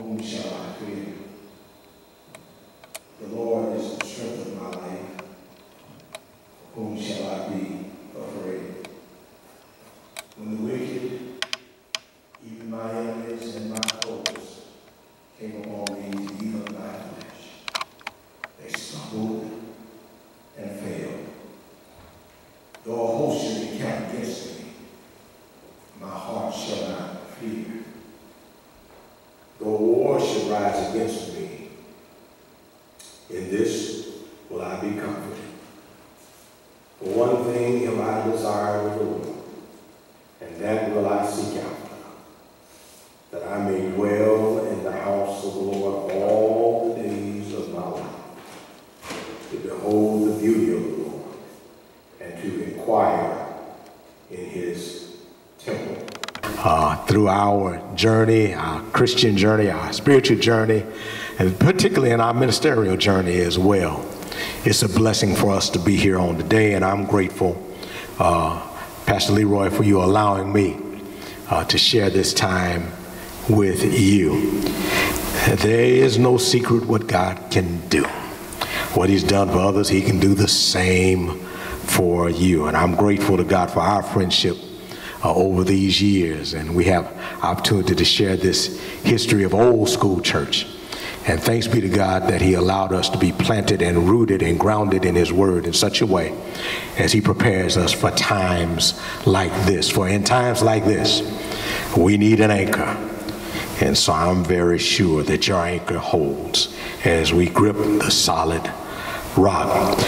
Whom shall I fear? The Lord is the strength of my life. Whom shall I be afraid? When the wicked, even my enemies and my foes, came upon me to eat of my flesh, they stumbled and failed. Though a host should encamp against me, my heart shall not fear. Though war should rise against me, in this will I be comforted. For one thing have I desired of the Lord, and that will I seek after, that I may dwell in the house of the Lord all the days of my life, to behold the beauty of the Lord, and to inquire in his temple. Uh, through our journey, our Christian journey, our spiritual journey, and particularly in our ministerial journey as well. It's a blessing for us to be here on today, and I'm grateful, uh, Pastor Leroy, for you allowing me uh, to share this time with you. There is no secret what God can do. What He's done for others, He can do the same for you. And I'm grateful to God for our friendship uh, over these years, and we have opportunity to share this history of old school church. And thanks be to God that He allowed us to be planted and rooted and grounded in His Word in such a way as He prepares us for times like this. For in times like this, we need an anchor. And so I'm very sure that your anchor holds as we grip the solid rock.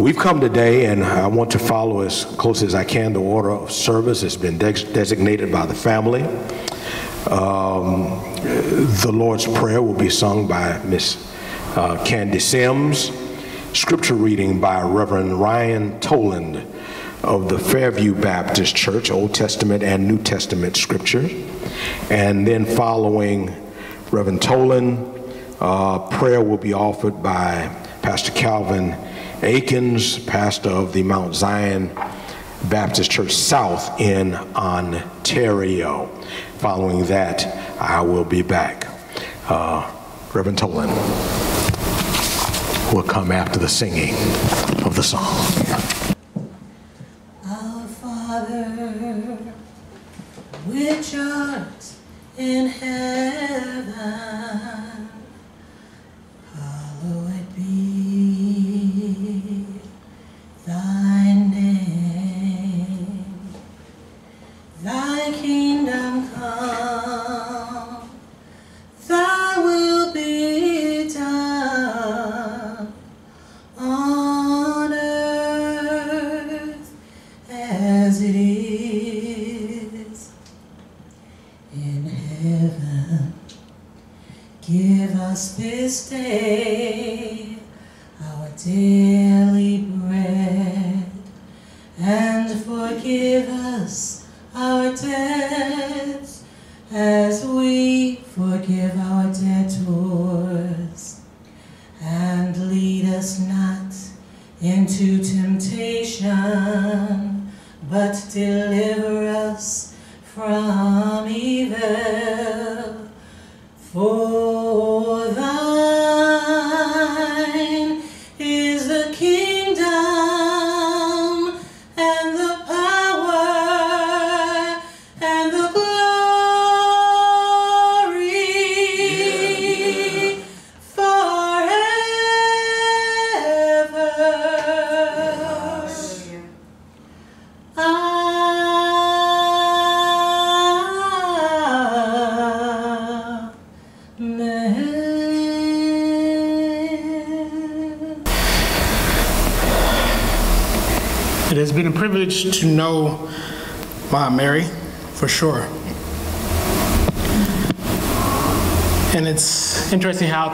We've come today, and I want to follow as close as I can the order of service. that's been de designated by the family. Um, the Lord's Prayer will be sung by Miss uh, Candy Sims. Scripture reading by Reverend Ryan Toland of the Fairview Baptist Church, Old Testament and New Testament scripture. And then following Reverend Toland, uh, prayer will be offered by Pastor Calvin Akins, pastor of the Mount Zion Baptist Church South in Ontario. Following that, I will be back. Uh, Reverend Toland will come after the singing of the song. Our Father, which art in heaven,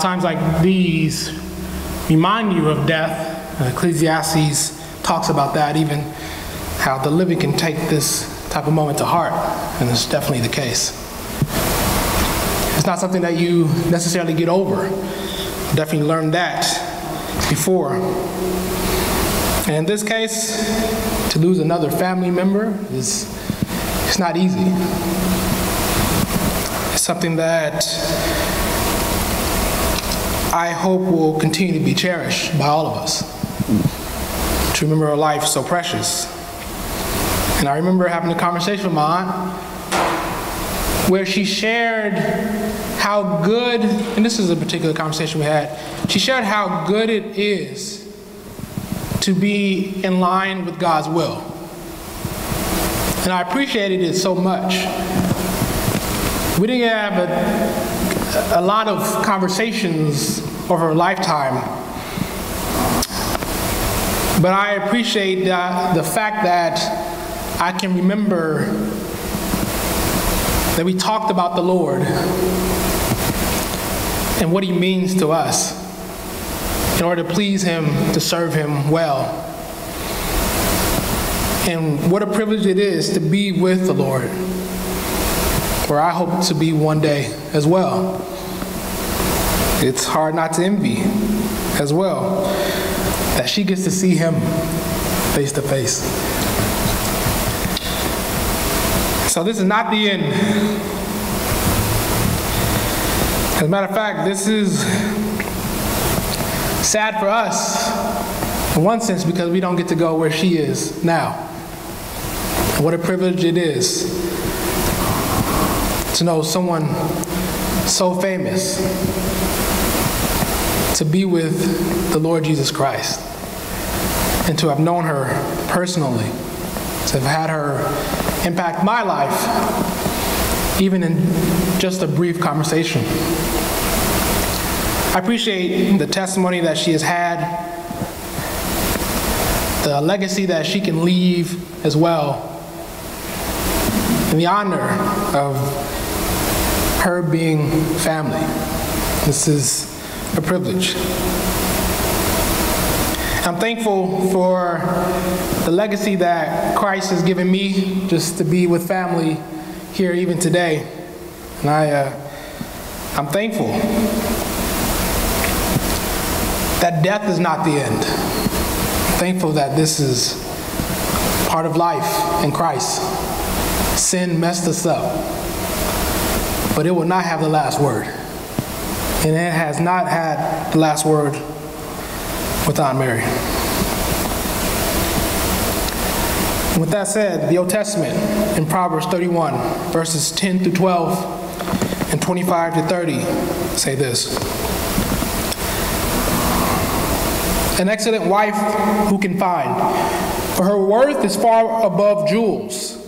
times like these remind you of death. Uh, Ecclesiastes talks about that, even how the living can take this type of moment to heart, and it's definitely the case. It's not something that you necessarily get over. Definitely learned that before. And in this case, to lose another family member is it's not easy. It's something that I hope will continue to be cherished by all of us. To remember a life so precious. And I remember having a conversation with my aunt where she shared how good, and this is a particular conversation we had, she shared how good it is to be in line with God's will. And I appreciated it so much. We didn't have a, a lot of conversations over a lifetime. But I appreciate the, the fact that I can remember that we talked about the Lord and what He means to us in order to please Him, to serve Him well. And what a privilege it is to be with the Lord, where I hope to be one day as well. It's hard not to envy as well that she gets to see Him face to face. So this is not the end. As a matter of fact, this is sad for us in one sense because we don't get to go where she is now. What a privilege it is to know someone so famous to be with the Lord Jesus Christ and to have known her personally, to have had her impact my life, even in just a brief conversation. I appreciate the testimony that she has had, the legacy that she can leave as well, and the honor of her being family. This is a privilege. I'm thankful for the legacy that Christ has given me just to be with family here even today. And I, uh, I'm thankful that death is not the end. I'm thankful that this is part of life in Christ. Sin messed us up, but it will not have the last word. And it has not had the last word with Aunt Mary. With that said, the Old Testament in Proverbs 31, verses 10 through 12 and 25 to 30 say this An excellent wife who can find, for her worth is far above jewels.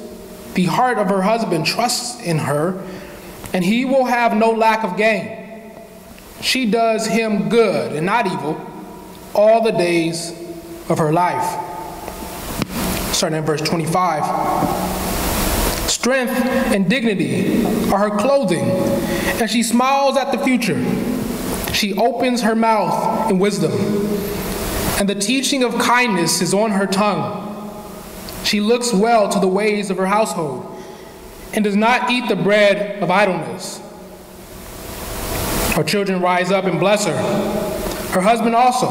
The heart of her husband trusts in her, and he will have no lack of gain. She does him good and not evil all the days of her life. Starting in verse 25. Strength and dignity are her clothing, and she smiles at the future. She opens her mouth in wisdom, and the teaching of kindness is on her tongue. She looks well to the ways of her household, and does not eat the bread of idleness. Her children rise up and bless her, her husband also,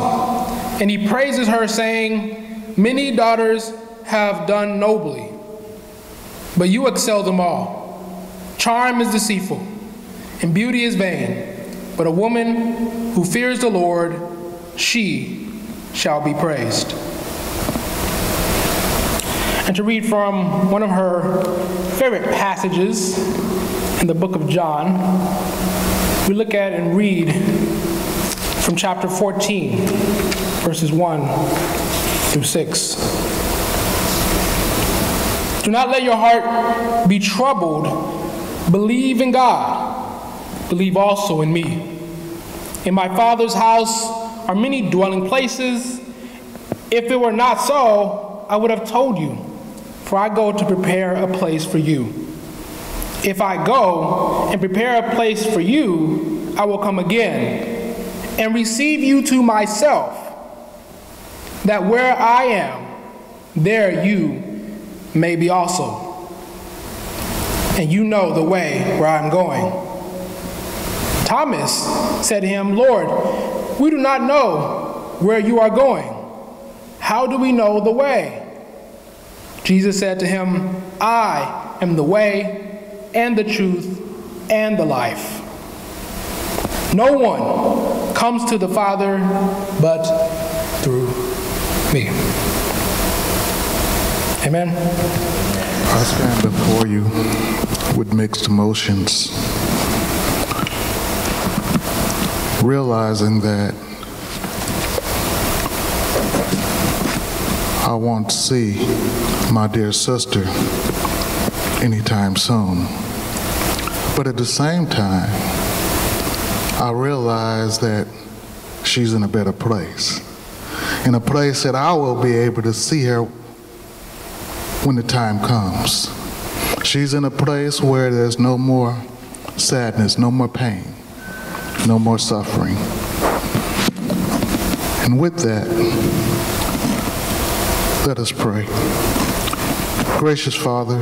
and he praises her, saying, Many daughters have done nobly, but you excel them all. Charm is deceitful, and beauty is vain, but a woman who fears the Lord, she shall be praised. And to read from one of her favorite passages in the book of John, we look at and read from chapter 14, verses 1 through 6. Do not let your heart be troubled. Believe in God. Believe also in me. In my Father's house are many dwelling places. If it were not so, I would have told you, for I go to prepare a place for you. If I go and prepare a place for you, I will come again and receive you to myself, that where I am, there you may be also. And you know the way where I'm going. Thomas said to him, Lord, we do not know where you are going. How do we know the way? Jesus said to him, I am the way and the truth and the life. No one comes to the Father but through me. Amen. I stand before you with mixed emotions, realizing that I want to see my dear sister anytime soon. But at the same time, I realize that she's in a better place. In a place that I will be able to see her when the time comes. She's in a place where there's no more sadness, no more pain, no more suffering. And with that, let us pray. Gracious Father,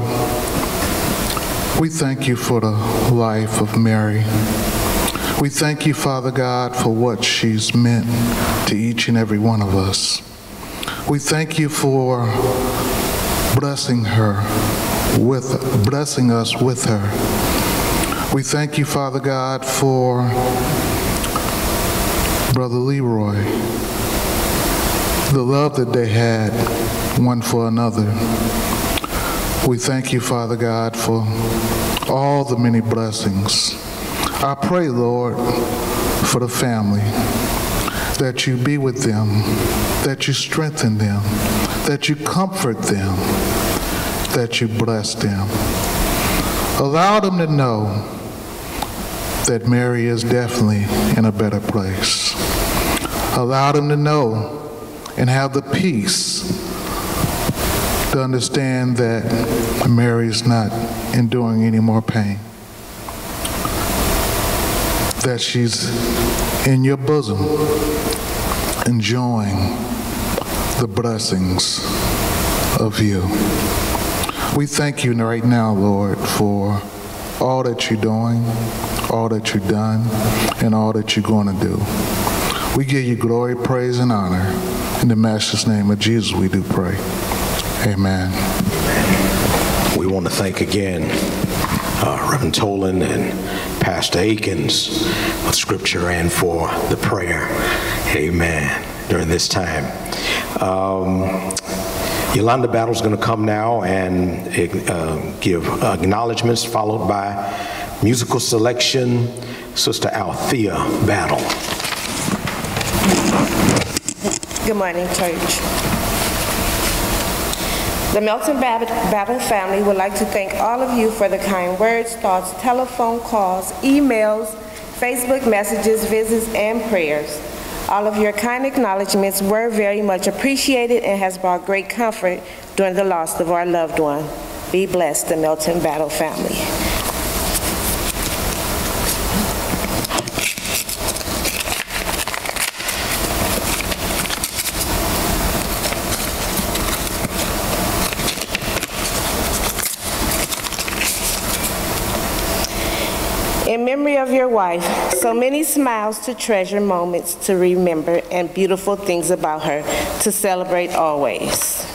we thank you for the life of Mary. We thank you, Father God, for what she's meant to each and every one of us. We thank you for blessing her with blessing us with her. We thank you, Father God, for Brother Leroy, the love that they had one for another. We thank you, Father God, for all the many blessings. I pray, Lord, for the family, that you be with them, that you strengthen them, that you comfort them, that you bless them. Allow them to know that Mary is definitely in a better place. Allow them to know and have the peace to understand that Mary is not enduring any more pain. That she's in your bosom, enjoying the blessings of you. We thank you right now, Lord, for all that you're doing, all that you've done, and all that you're going to do. We give you glory, praise, and honor. In the Master's name of Jesus, we do pray. Amen. We want to thank again uh, Reverend Toland and Pastor Akins for scripture and for the prayer. Amen. During this time. Um, Yolanda Battle is going to come now and uh, give acknowledgments, followed by musical selection. Sister Althea Battle. Good morning, church. The Melton Battle family would like to thank all of you for the kind words, thoughts, telephone calls, emails, Facebook messages, visits, and prayers. All of your kind acknowledgments were very much appreciated and has brought great comfort during the loss of our loved one. Be blessed, the Melton Battle family. In memory of your wife, so many smiles to treasure, moments to remember, and beautiful things about her to celebrate always.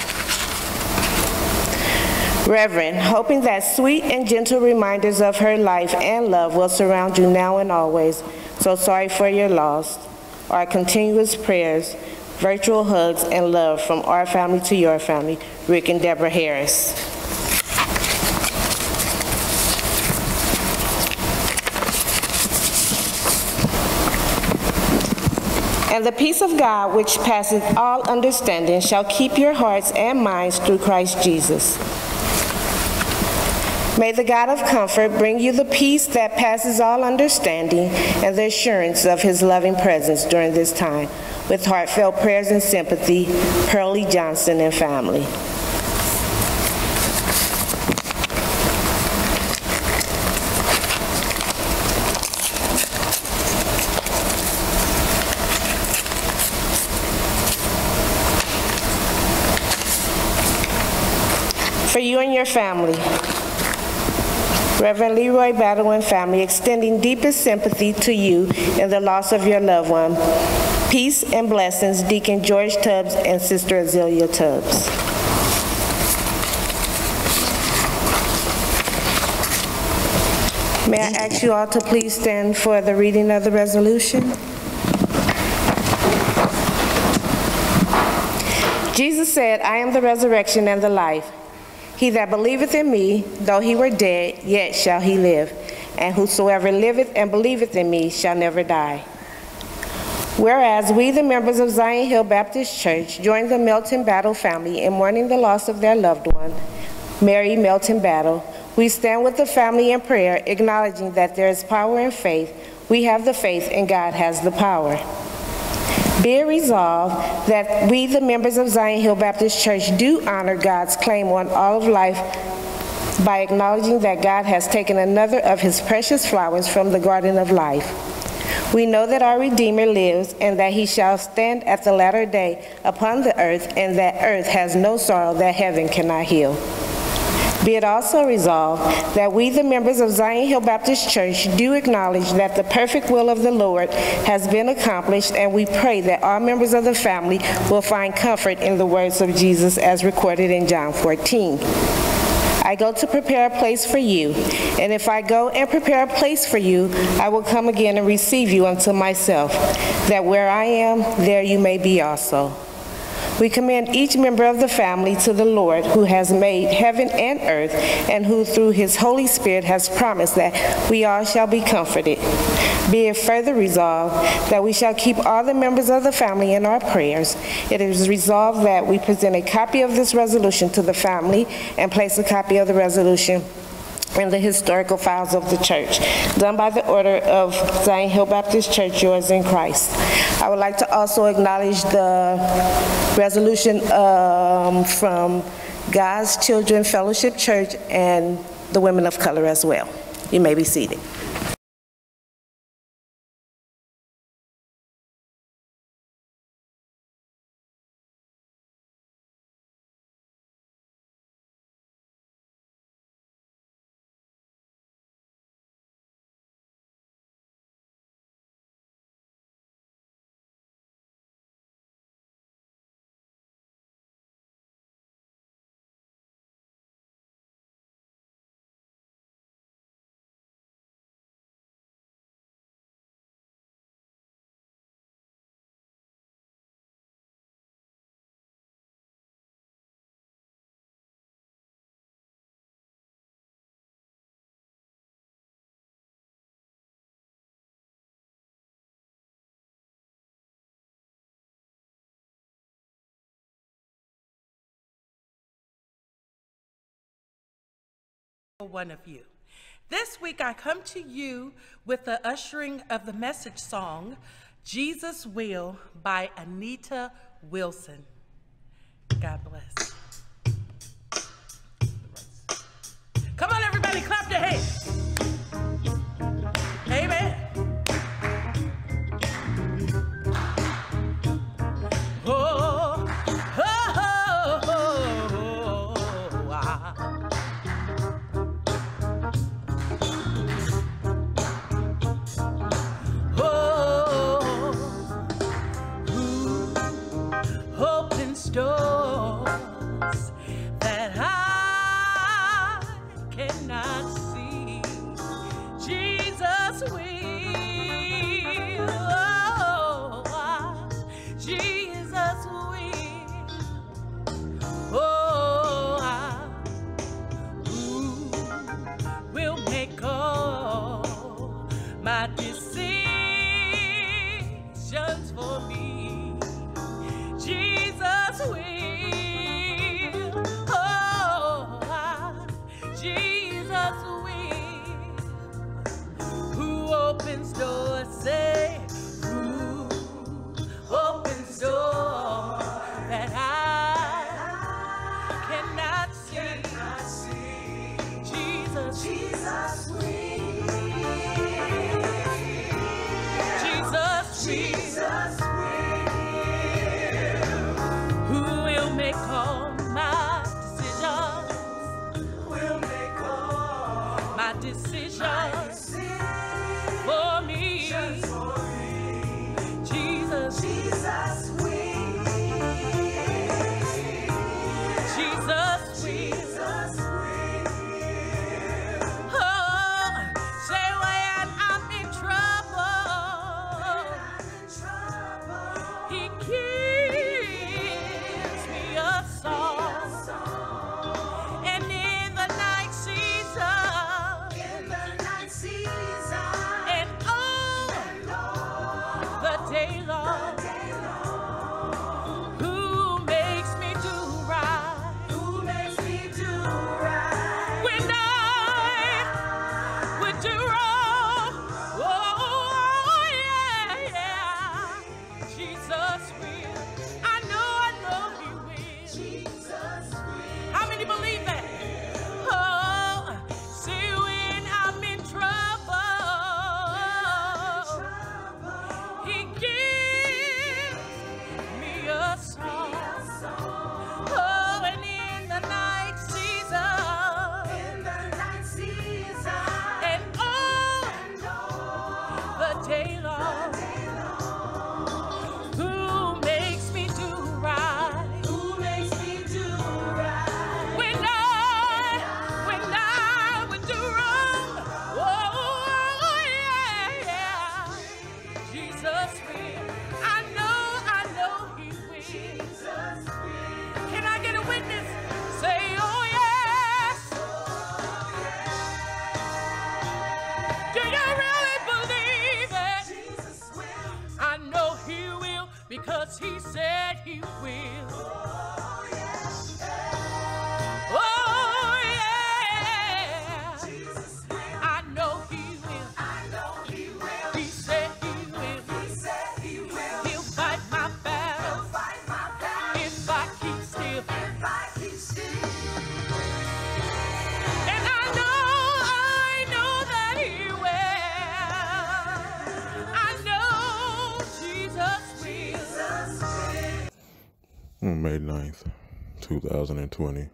Reverend, hoping that sweet and gentle reminders of her life and love will surround you now and always. So sorry for your loss. Our continuous prayers, virtual hugs, and love from our family to your family, Rick and Deborah Harris. And the peace of God, which passes all understanding, shall keep your hearts and minds through Christ Jesus. May the God of comfort bring you the peace that passes all understanding and the assurance of his loving presence during this time. With heartfelt prayers and sympathy, Pearlie Johnson and family. Your family, Reverend Leroy Battle and family, extending deepest sympathy to you in the loss of your loved one. Peace and blessings, Deacon George Tubbs and Sister Azealia Tubbs. May I ask you all to please stand for the reading of the resolution? Jesus said, I am the resurrection and the life. He that believeth in me, though he were dead, yet shall he live. And whosoever liveth and believeth in me shall never die. Whereas we, the members of Zion Hill Baptist Church, join the Melton Battle family in mourning the loss of their loved one, Mary Melton Battle, we stand with the family in prayer, acknowledging that there is power in faith. We have the faith, and God has the power. Be resolved that we, the members of Zion Hill Baptist Church, do honor God's claim on all of life by acknowledging that God has taken another of his precious flowers from the garden of life. We know that our Redeemer lives and that he shall stand at the latter day upon the earth, and that earth has no sorrow that heaven cannot heal. Be it also resolved that we, the members of Zion Hill Baptist Church, do acknowledge that the perfect will of the Lord has been accomplished, and we pray that all members of the family will find comfort in the words of Jesus as recorded in John 14. I go to prepare a place for you, and if I go and prepare a place for you, I will come again and receive you unto myself, that where I am, there you may be also. We commend each member of the family to the Lord who has made heaven and earth and who through his Holy Spirit has promised that we all shall be comforted. Be it further resolved that we shall keep all the members of the family in our prayers. It is resolved that we present a copy of this resolution to the family and place a copy of the resolution in the historical files of the church, done by the order of Zion Hill Baptist Church, yours in Christ. I would like to also acknowledge the resolution um, from God's Children Fellowship Church and the Women of Color as well. You may be seated. One of you. This week I come to you with the ushering of the message song, Jesus Will by Anita Wilson. God bless. Because He said He will. On May 9th, 2020,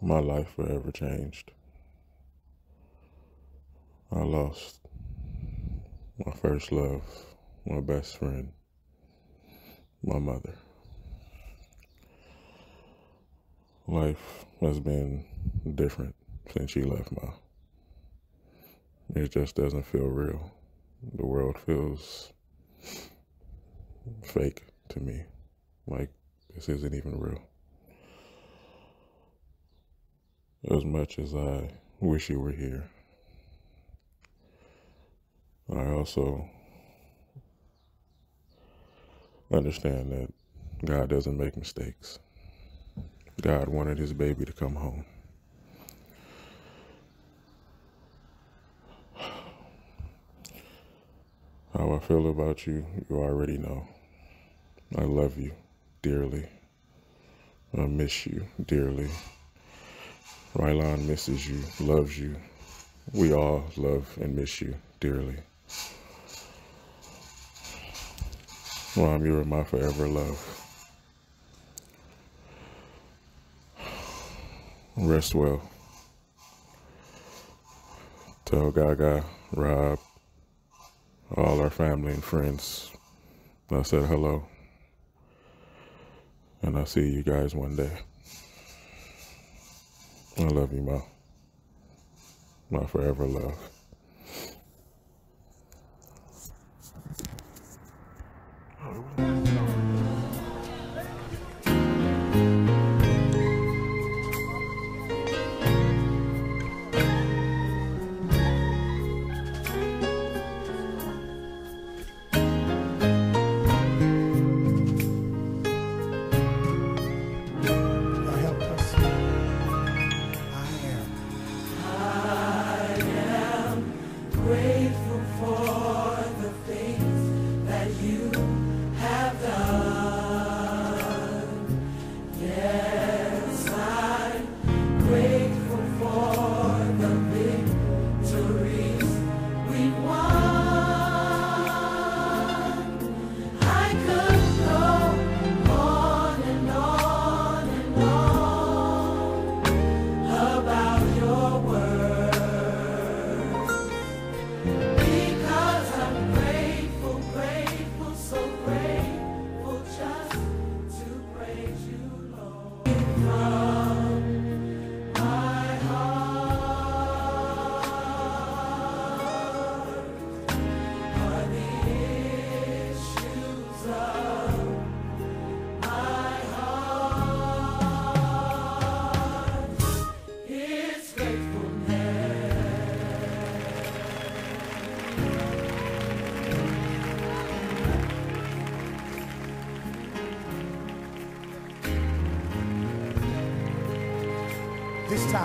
my life forever changed. I lost my first love, my best friend, my mother. Life has been different since she left, Ma. It just doesn't feel real. The world feels fake to me. Like this isn't even real. As much as I wish you were here, I also understand that God doesn't make mistakes. God wanted his baby to come home. How I feel about you, you already know. I love you dearly. I miss you dearly. Rylan misses you, loves you. We all love and miss you dearly. Mom, you are my forever love. Rest well. Tell Gaga, Rob, all our family and friends I said hello. And I'll see you guys one day. I love you, Ma. My forever love.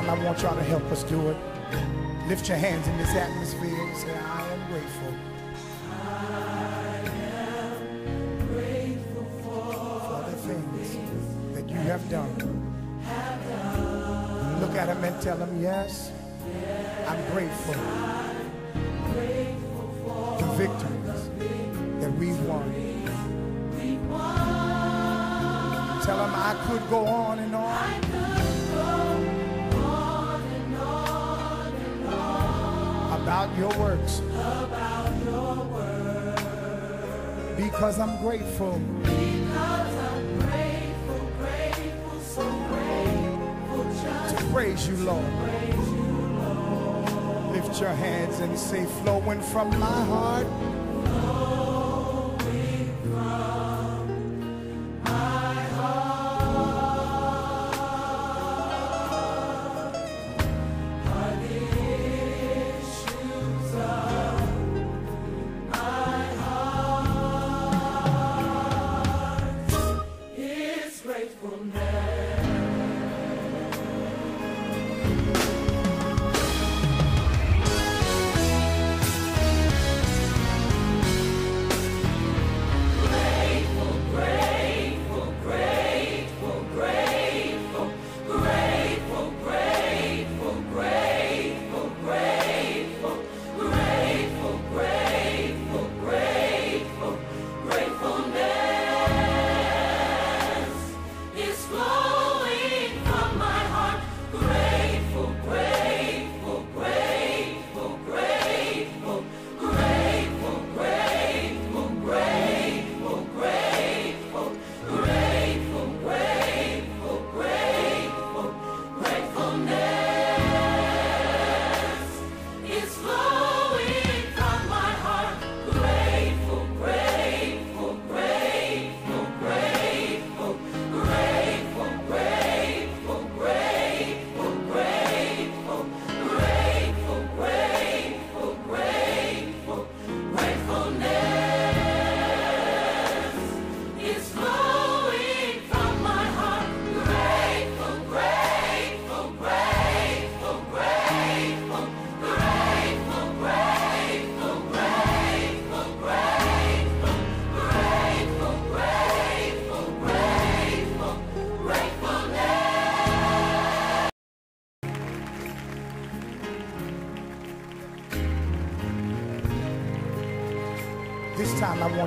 I want y'all to help us do it. Lift your hands in this atmosphere and say, I am grateful. For the things that you have done. Look at him and tell him, yes, I'm grateful. The victories that we've won. Tell him I could go on. About your works. Because I'm grateful. Grateful grateful so grateful to praise you, Lord. Lift your hands and say, flowing from my heart.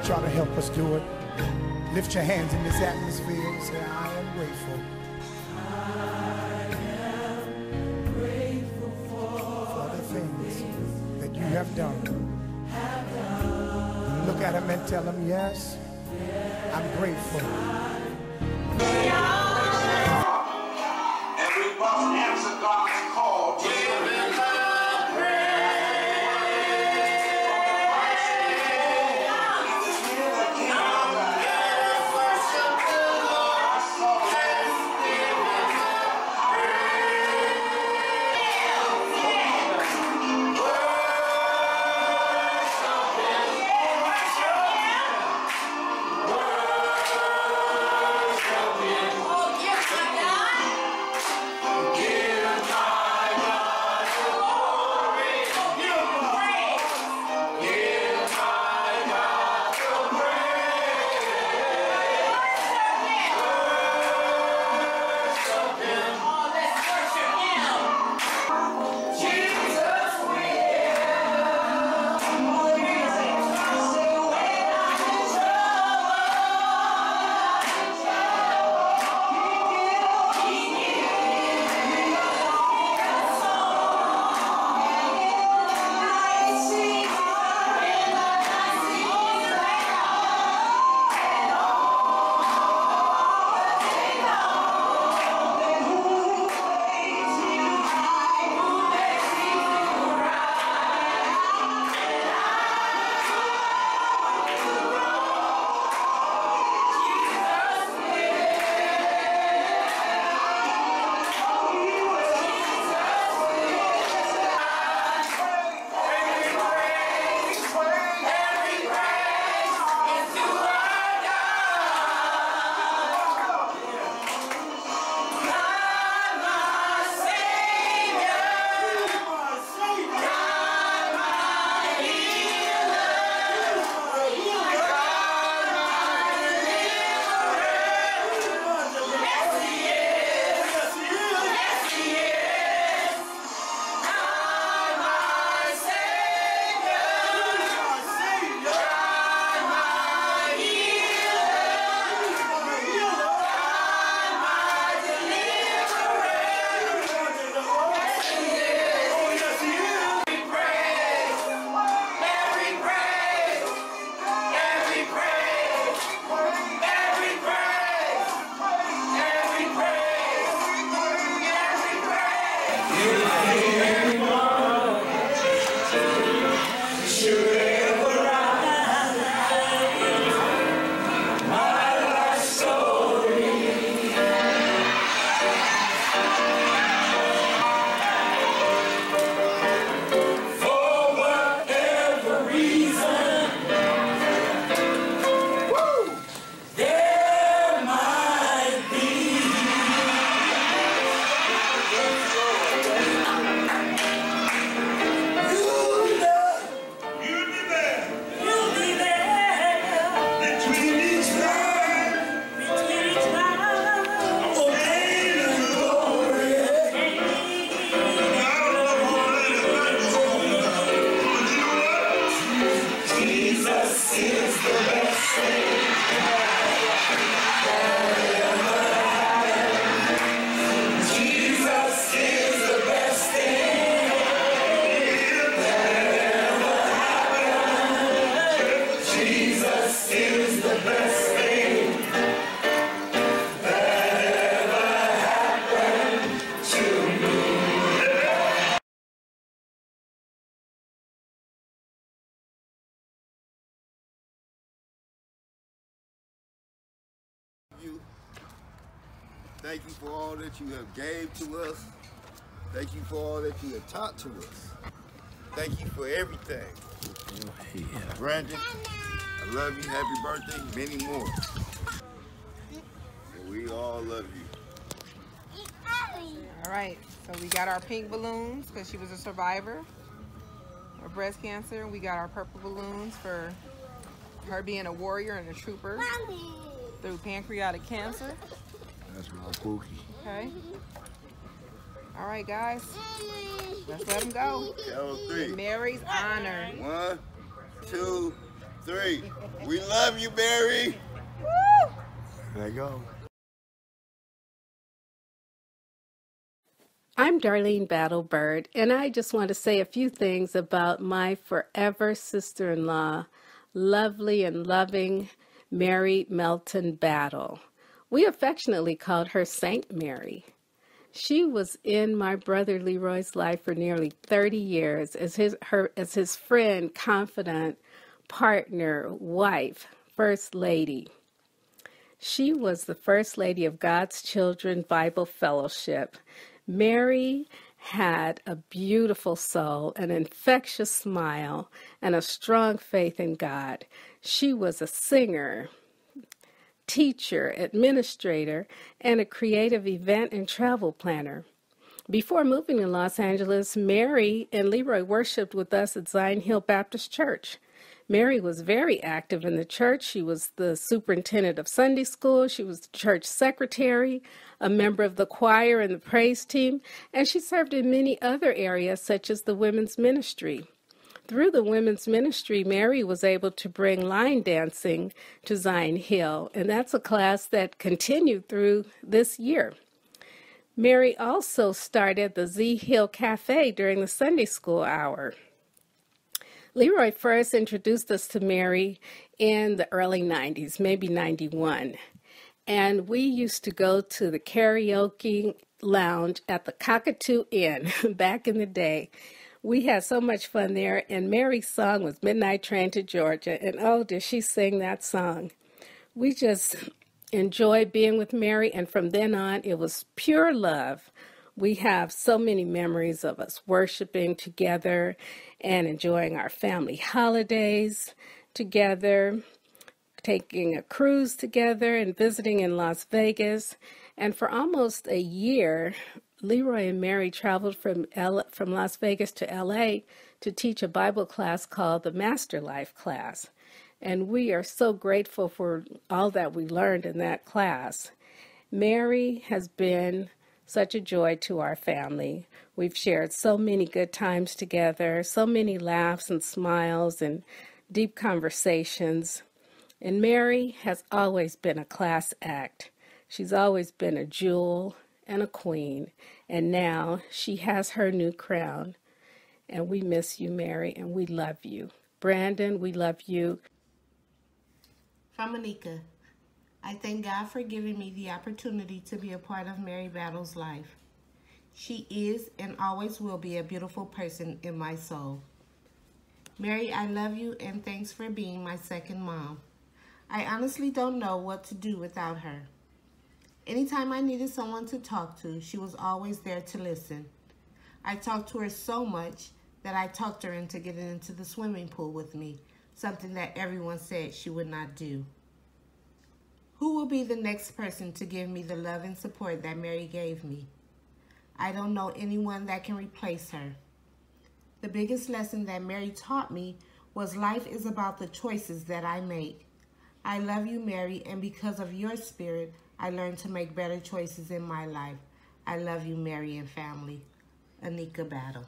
Want y'all to help us do it. Lift your hands in this atmosphere Thank you for all that you have gave to us. Thank you for all that you have taught to us. Thank you for everything. Brandon, I love you. Happy birthday. Many more. And we all love you. All right, so we got our pink balloons because she was a survivor of breast cancer. We got our purple balloons for her being a warrior and a trooper through pancreatic cancer. That's my pookie. Okay. All right, guys. Let's let him go. Count three. Mary's honor. One, two, three. We love you, Barry. Woo! Let go. I'm Darlene Battlebird, and I just want to say a few things about my forever sister in law, lovely and loving Mary Melton Battle. We affectionately called her Saint Mary. She was in my brother Leroy's life for nearly 30 years as his her as his friend, confidant, partner, wife, first lady. She was the first lady of God's Children Bible Fellowship. Mary had a beautiful soul, an infectious smile, and a strong faith in God. She was a singer, teacher, administrator, and a creative event and travel planner. Before moving to Los Angeles, Mary and Leroy worshiped with us at Zion Hill Baptist Church. Mary was very active in the church. She was the superintendent of Sunday school, she was the church secretary, a member of the choir and the praise team, and she served in many other areas such as the women's ministry. Through the women's ministry, Mary was able to bring line dancing to Zion Hill, and that's a class that continued through this year. Mary also started the Z Hill Cafe during the Sunday school hour. Leroy first introduced us to Mary in the early 90s, maybe 91. And we used to go to the karaoke lounge at the Cockatoo Inn back in the day. We had so much fun there, and Mary's song was Midnight Train to Georgia. And oh, did she sing that song! We just enjoyed being with Mary, and from then on, it was pure love. We have so many memories of us worshiping together and enjoying our family holidays together, taking a cruise together and visiting in Las Vegas. And for almost a year, Leroy and Mary traveled from L- from Las Vegas to LA to teach a Bible class called the Master Life class. And we are so grateful for all that we learned in that class. Mary has been such a joy to our family. We've shared so many good times together, so many laughs and smiles and deep conversations. And Mary has always been a class act. She's always been a jewel and a queen. And now she has her new crown. And we miss you, Mary, and we love you. Brandon, we love you. From Anika, I thank God for giving me the opportunity to be a part of Mary Battle's life. She is and always will be a beautiful person in my soul. Mary, I love you and thanks for being my second mom. I honestly don't know what to do without her. Anytime I needed someone to talk to, she was always there to listen. I talked to her so much that I talked her into getting into the swimming pool with me, something that everyone said she would not do. Who will be the next person to give me the love and support that Mary gave me? I don't know anyone that can replace her. The biggest lesson that Mary taught me was life is about the choices that I make. I love you, Mary, and because of your spirit, I learned to make better choices in my life. I love you, Mary and family. Anika Battle.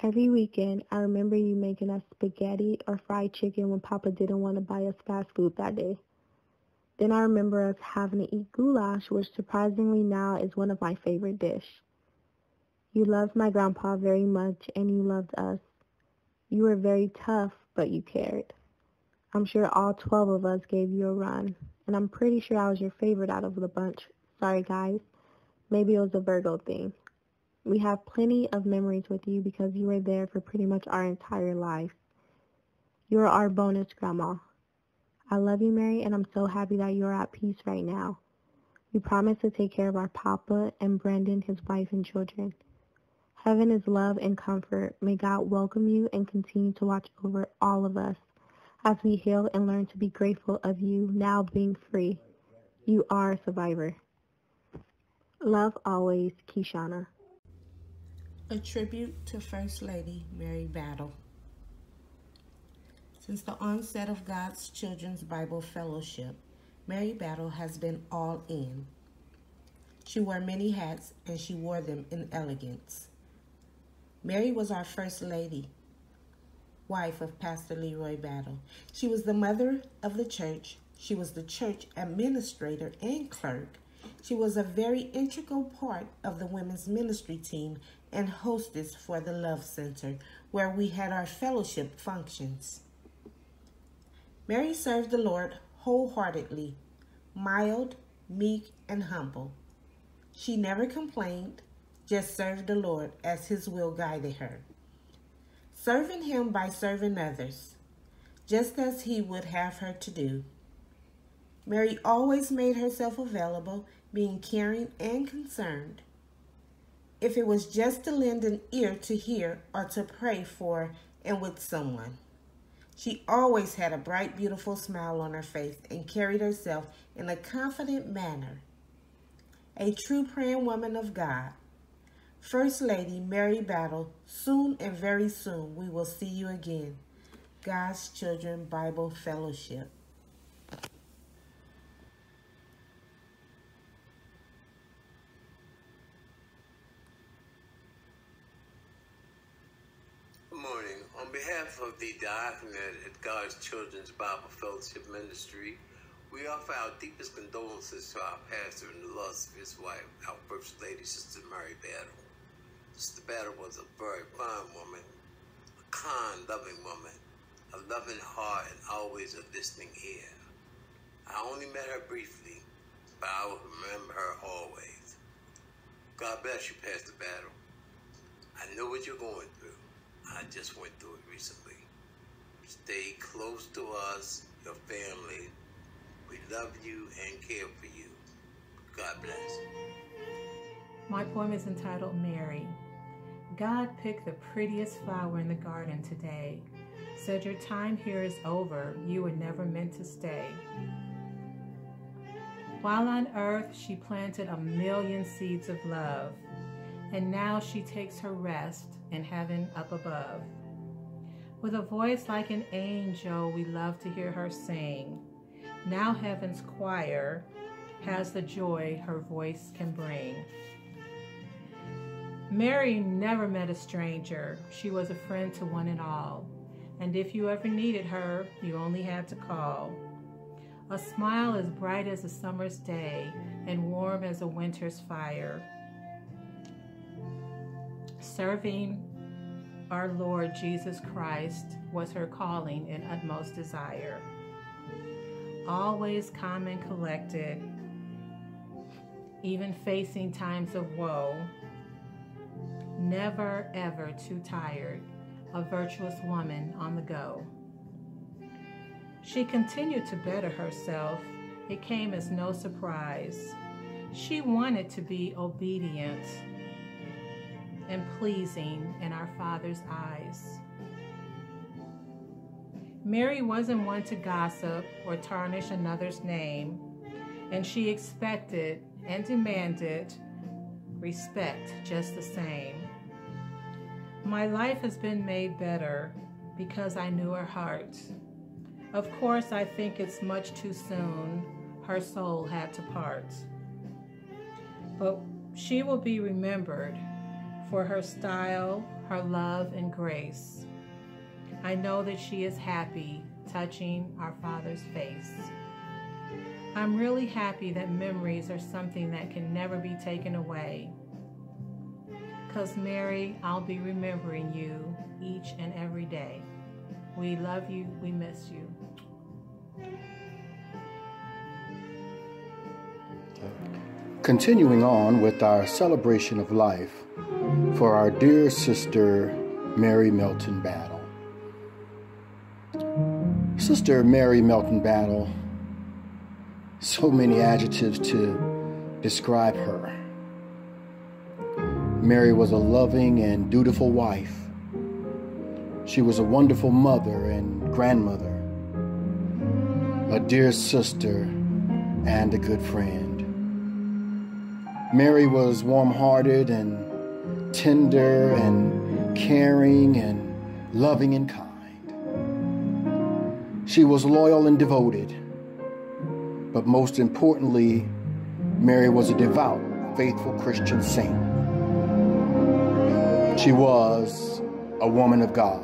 Every weekend, I remember you making us spaghetti or fried chicken when Papa didn't want to buy us fast food that day. Then I remember us having to eat goulash, which surprisingly now is one of my favorite dish. You loved my grandpa very much and you loved us. You were very tough, but you cared. I'm sure all 12 of us gave you a run, and I'm pretty sure I was your favorite out of the bunch. Sorry, guys. Maybe it was a Virgo thing. We have plenty of memories with you because you were there for pretty much our entire life. You are our bonus grandma. I love you, Mary, and I'm so happy that you are at peace right now. We promise to take care of our papa and Brandon, his wife and children. Heaven is love and comfort. May God welcome you and continue to watch over all of us as we heal and learn to be grateful of you now being free. You are a survivor. Love always, Kishana. A tribute to First Lady Mary Battle. Since the onset of God's Children's Bible Fellowship, Mary Battle has been all in. She wore many hats and she wore them in elegance. Mary was our First Lady, wife of Pastor Leroy Battle. She was the mother of the church. She was the church administrator and clerk. She was a very integral part of the women's ministry team and hostess for the Love Center, where we had our fellowship functions. Mary served the Lord wholeheartedly, mild, meek, and humble. She never complained, just served the Lord as his will guided her. Serving him by serving others, just as he would have her to do. Mary always made herself available, being caring and concerned. If it was just to lend an ear to hear or to pray for and with someone. She always had a bright, beautiful smile on her face and carried herself in a confident manner. A true praying woman of God. First Lady Mary Battle, soon and very soon we will see you again. God's Children Bible Fellowship. Good morning. On behalf of the diaconate at God's Children's Bible Fellowship Ministry, we offer our deepest condolences to our pastor and the loss of his wife, our First Lady, Sister Mary Battle. Sister Battle was a very fine woman, a kind, loving woman, a loving heart, and always a listening ear. I only met her briefly, but I will remember her always. God bless you, Pastor Battle. I know what you're going through. I just went through it recently. Stay close to us, your family. We love you and care for you. God bless. My poem is entitled Mary. God picked the prettiest flower in the garden today. Said your time here is over. You were never meant to stay. While on earth, she planted a million seeds of love. And now she takes her rest in heaven up above. With a voice like an angel, we love to hear her sing. Now heaven's choir has the joy her voice can bring. Mary never met a stranger. She was a friend to one and all. And if you ever needed her, you only had to call. A smile as bright as a summer's day and warm as a winter's fire. Serving our Lord Jesus Christ was her calling and utmost desire. Always calm and collected, even facing times of woe. Never ever too tired, a virtuous woman on the go. She continued to better herself. It came as no surprise. She wanted to be obedient and pleasing in our Father's eyes. Mary wasn't one to gossip or tarnish another's name, and she expected and demanded respect just the same. My life has been made better because I knew her heart. Of course, I think it's much too soon her soul had to part. But she will be remembered for her style, her love, and grace. I know that she is happy touching our Father's face. I'm really happy that memories are something that can never be taken away. Because, Mary, I'll be remembering you each and every day. We love you. We miss you. Continuing on with our celebration of life for our dear sister Mary Melton Battle. Sister Mary Melton Battle, so many adjectives to describe her. Mary was a loving and dutiful wife. She was a wonderful mother and grandmother, a dear sister, and a good friend. Mary was warm hearted and tender and caring and loving and kind. She was loyal and devoted, but most importantly, Mary was a devout, faithful Christian saint. She was a woman of God.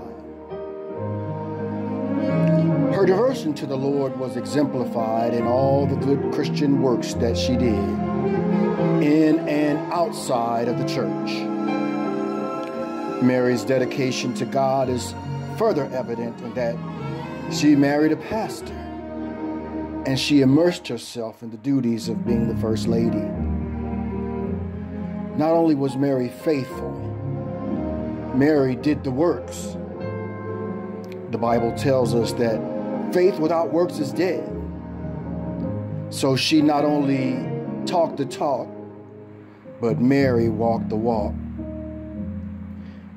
Her devotion to the Lord was exemplified in all the good Christian works that she did in and outside of the church. Mary's dedication to God is further evident in that she married a pastor and she immersed herself in the duties of being the First Lady. Not only was Mary faithful, Mary did the works. The Bible tells us that faith without works is dead. So she not only talked the talk, but Mary walked the walk.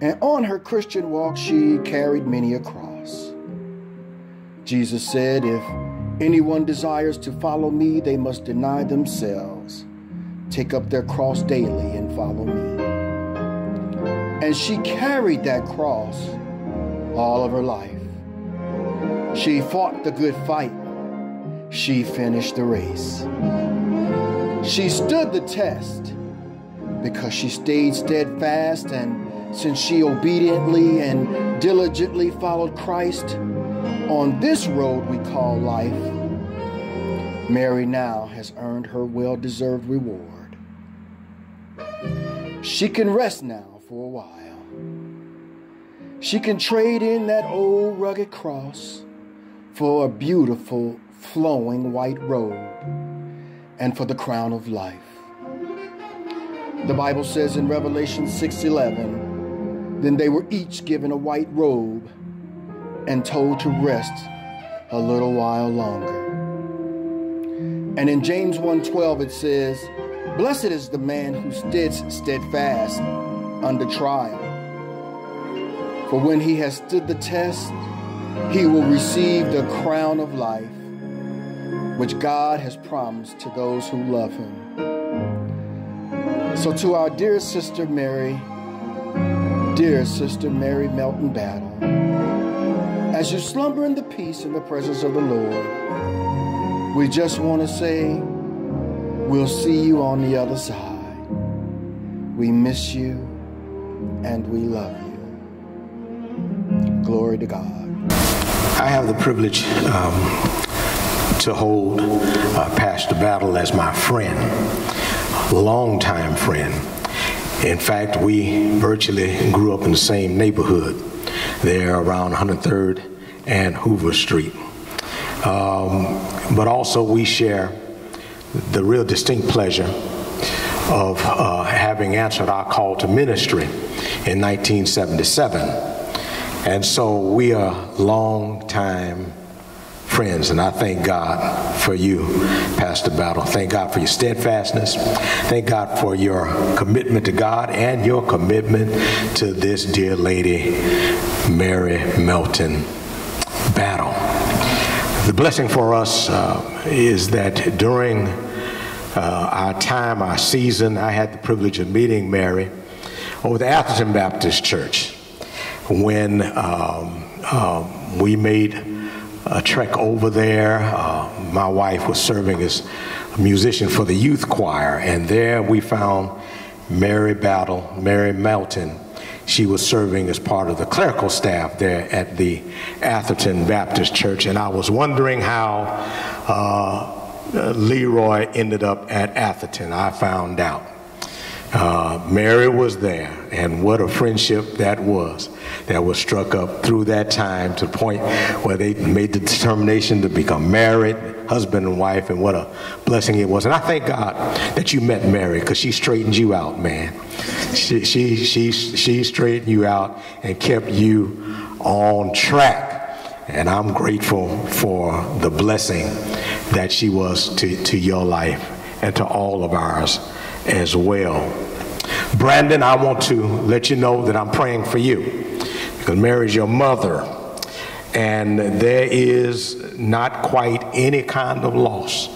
And on her Christian walk, she carried many a cross. Jesus said, If anyone desires to follow me, they must deny themselves, take up their cross daily, and follow me. And she carried that cross all of her life. She fought the good fight. She finished the race. She stood the test because she stayed steadfast and since she obediently and diligently followed Christ on this road we call life, Mary now has earned her well deserved reward. She can rest now for a while. She can trade in that old rugged cross for a beautiful flowing white robe and for the crown of life. The Bible says in Revelation 6:11, then they were each given a white robe and told to rest a little while longer. And in James 1:12 it says, "Blessed is the man who stands steadfast under trial. For when he has stood the test, he will receive the crown of life which God has promised to those who love him." So to our dear sister Mary, dear sister Mary Melton Battle, as you slumber in the peace and the presence of the Lord, we just want to say, we'll see you on the other side. We miss you and we love you. Glory to God. I have the privilege um, to hold uh, Pastor Battle as my friend, longtime friend. In fact, we virtually grew up in the same neighborhood there around 103rd and Hoover Street. Um, but also, we share the real distinct pleasure of uh, having answered our call to ministry in 1977. And so we are long time friends, and I thank God for you, Pastor Battle. Thank God for your steadfastness. Thank God for your commitment to God and your commitment to this dear lady, Mary Melton Battle. The blessing for us uh, is that during uh, our time, our season, I had the privilege of meeting Mary over the Atherton Baptist Church when um, um, we made a trek over there. Uh, my wife was serving as a musician for the youth choir, and there we found Mary Battle, Mary Melton. She was serving as part of the clerical staff there at the Atherton Baptist Church, and I was wondering how uh, Leroy ended up at Atherton. I found out. Uh, Mary was there, and what a friendship that was. That was struck up through that time to the point where they made the determination to become married, husband and wife, and what a blessing it was. And I thank God that you met Mary because she straightened you out, man. She, she, she, she straightened you out and kept you on track. And I'm grateful for the blessing that she was to, to your life and to all of ours as well. Brandon, I want to let you know that I'm praying for you because Mary's your mother, and there is not quite any kind of loss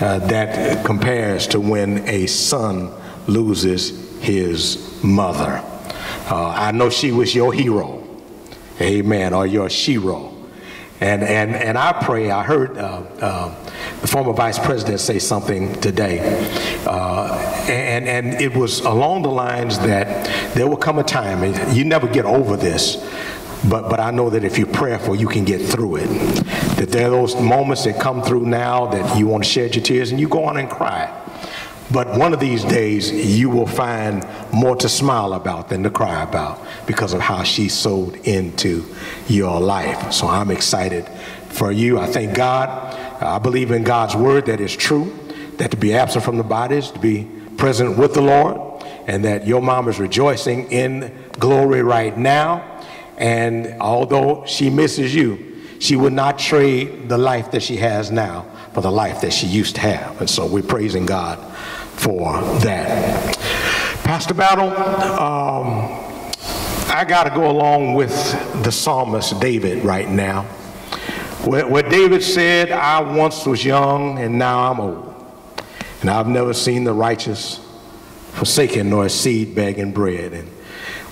uh, that compares to when a son loses his mother. Uh, I know she was your hero, amen, or your shero. And, and, and I pray, I heard uh, uh, the former vice president say something today, uh, and, and it was along the lines that there will come a time, and you never get over this, but, but I know that if you're prayerful, you can get through it. That there are those moments that come through now that you want to shed your tears and you go on and cry. But one of these days, you will find more to smile about than to cry about because of how she sowed into your life. So I'm excited for you. I thank God. I believe in God's word that is true, that to be absent from the body is to be present with the Lord, and that your mom is rejoicing in glory right now. And although she misses you, she would not trade the life that she has now for the life that she used to have. And so we're praising God for that. Pastor Battle, um, I got to go along with the psalmist David right now. Where David said, I once was young and now I'm old. And I've never seen the righteous forsaken nor a seed begging bread. And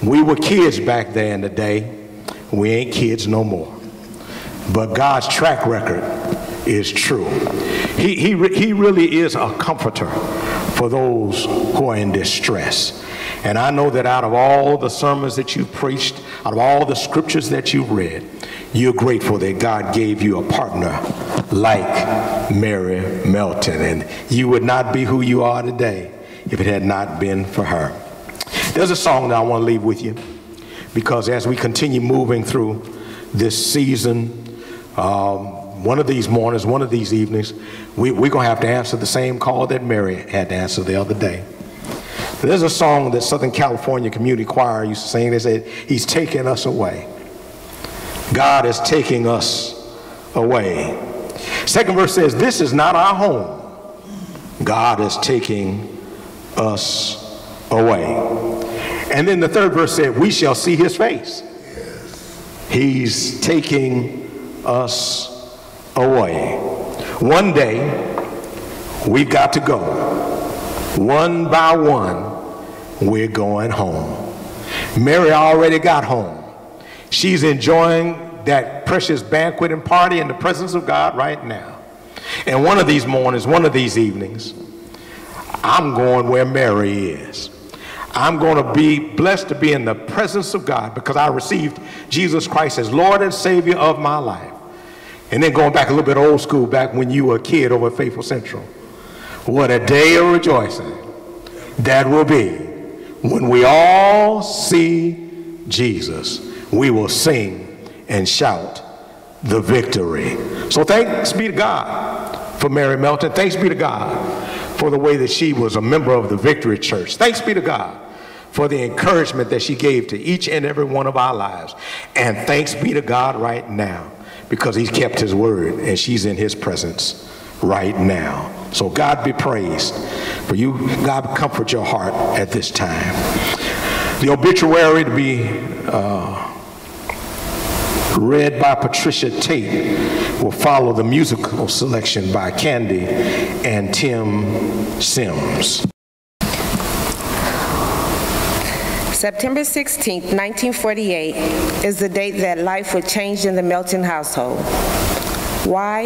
we were kids back there in the day. We ain't kids no more. But God's track record is true. He, he, he really is a comforter for those who are in distress. And I know that out of all the sermons that you've preached, out of all the scriptures that you've read, you're grateful that God gave you a partner like Mary Melton. And you would not be who you are today if it had not been for her. There's a song that I want to leave with you because as we continue moving through this season, um, one of these mornings, one of these evenings, we, we're going to have to answer the same call that Mary had to answer the other day. There's a song that Southern California Community Choir used to sing. They said, He's taking us away. God is taking us away. Second verse says, This is not our home. God is taking us away. And then the third verse said, We shall see his face. He's taking us away. One day, we've got to go. One by one, we're going home. Mary already got home. She's enjoying that precious banquet and party in the presence of God right now. And one of these mornings, one of these evenings, I'm going where Mary is. I'm going to be blessed to be in the presence of God because I received Jesus Christ as Lord and Savior of my life. And then going back a little bit old school, back when you were a kid over at Faithful Central. What a day of rejoicing that will be when we all see Jesus. We will sing and shout the victory. So thanks be to God for Mary Melton. Thanks be to God for the way that she was a member of the Victory Church. Thanks be to God for the encouragement that she gave to each and every one of our lives. And thanks be to God right now because he's kept his word and she's in his presence right now. So God be praised for you. God comfort your heart at this time. The obituary to be uh, read by Patricia Tate will follow the musical selection by Candy and Tim Sims. September 16, 1948 is the date that life was changed in the Melton household. Why?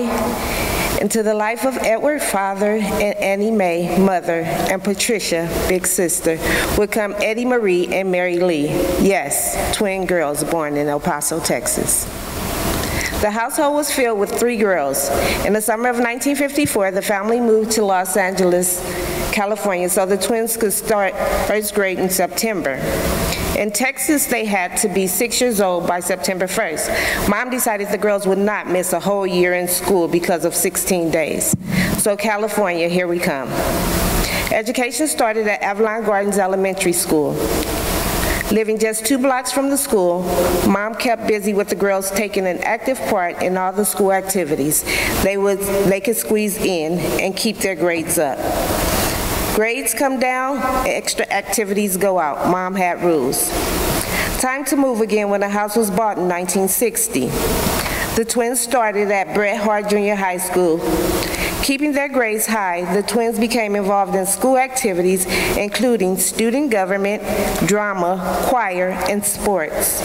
Into the life of Edward, father, and Annie Mae, mother, and Patricia, big sister, would come Eddie Marie and Mary Lee. Yes, twin girls born in El Paso, Texas. The household was filled with three girls. In the summer of 1954, the family moved to Los Angeles, California, so the twins could start first grade in September. In Texas, they had to be six years old by September 1st. Mom decided the girls would not miss a whole year in school because of 16 days. So California, here we come. Education started at Avalon Gardens Elementary School. Living just two blocks from the school, mom kept busy with the girls taking an active part in all the school activities they would they could squeeze in and keep their grades up. Grades come down, extra activities go out. Mom had rules. Time to move again when the house was bought in 1960. The twins started at Bret Harte Junior High School. Keeping their grades high, the twins became involved in school activities, including student government, drama, choir, and sports.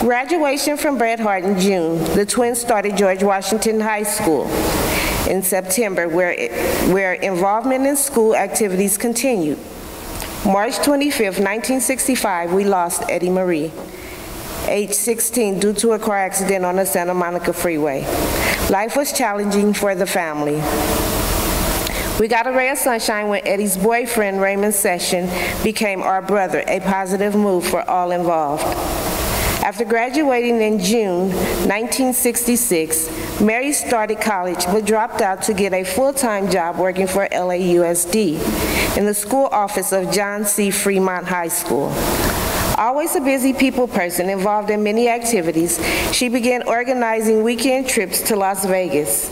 Graduation from Bret Harte in June, the twins started George Washington High School in September, where, it, where involvement in school activities continued. March 25, 1965, we lost Eddie Marie, age 16, due to a car accident on the Santa Monica Freeway. Life was challenging for the family. We got a ray of sunshine when Eddie's boyfriend, Raymond Session, became our brother, a positive move for all involved. After graduating in June 1966, Mary started college but dropped out to get a full-time job working for LAUSD in the school office of John C. Fremont High School. Always a busy people person involved in many activities, she began organizing weekend trips to Las Vegas.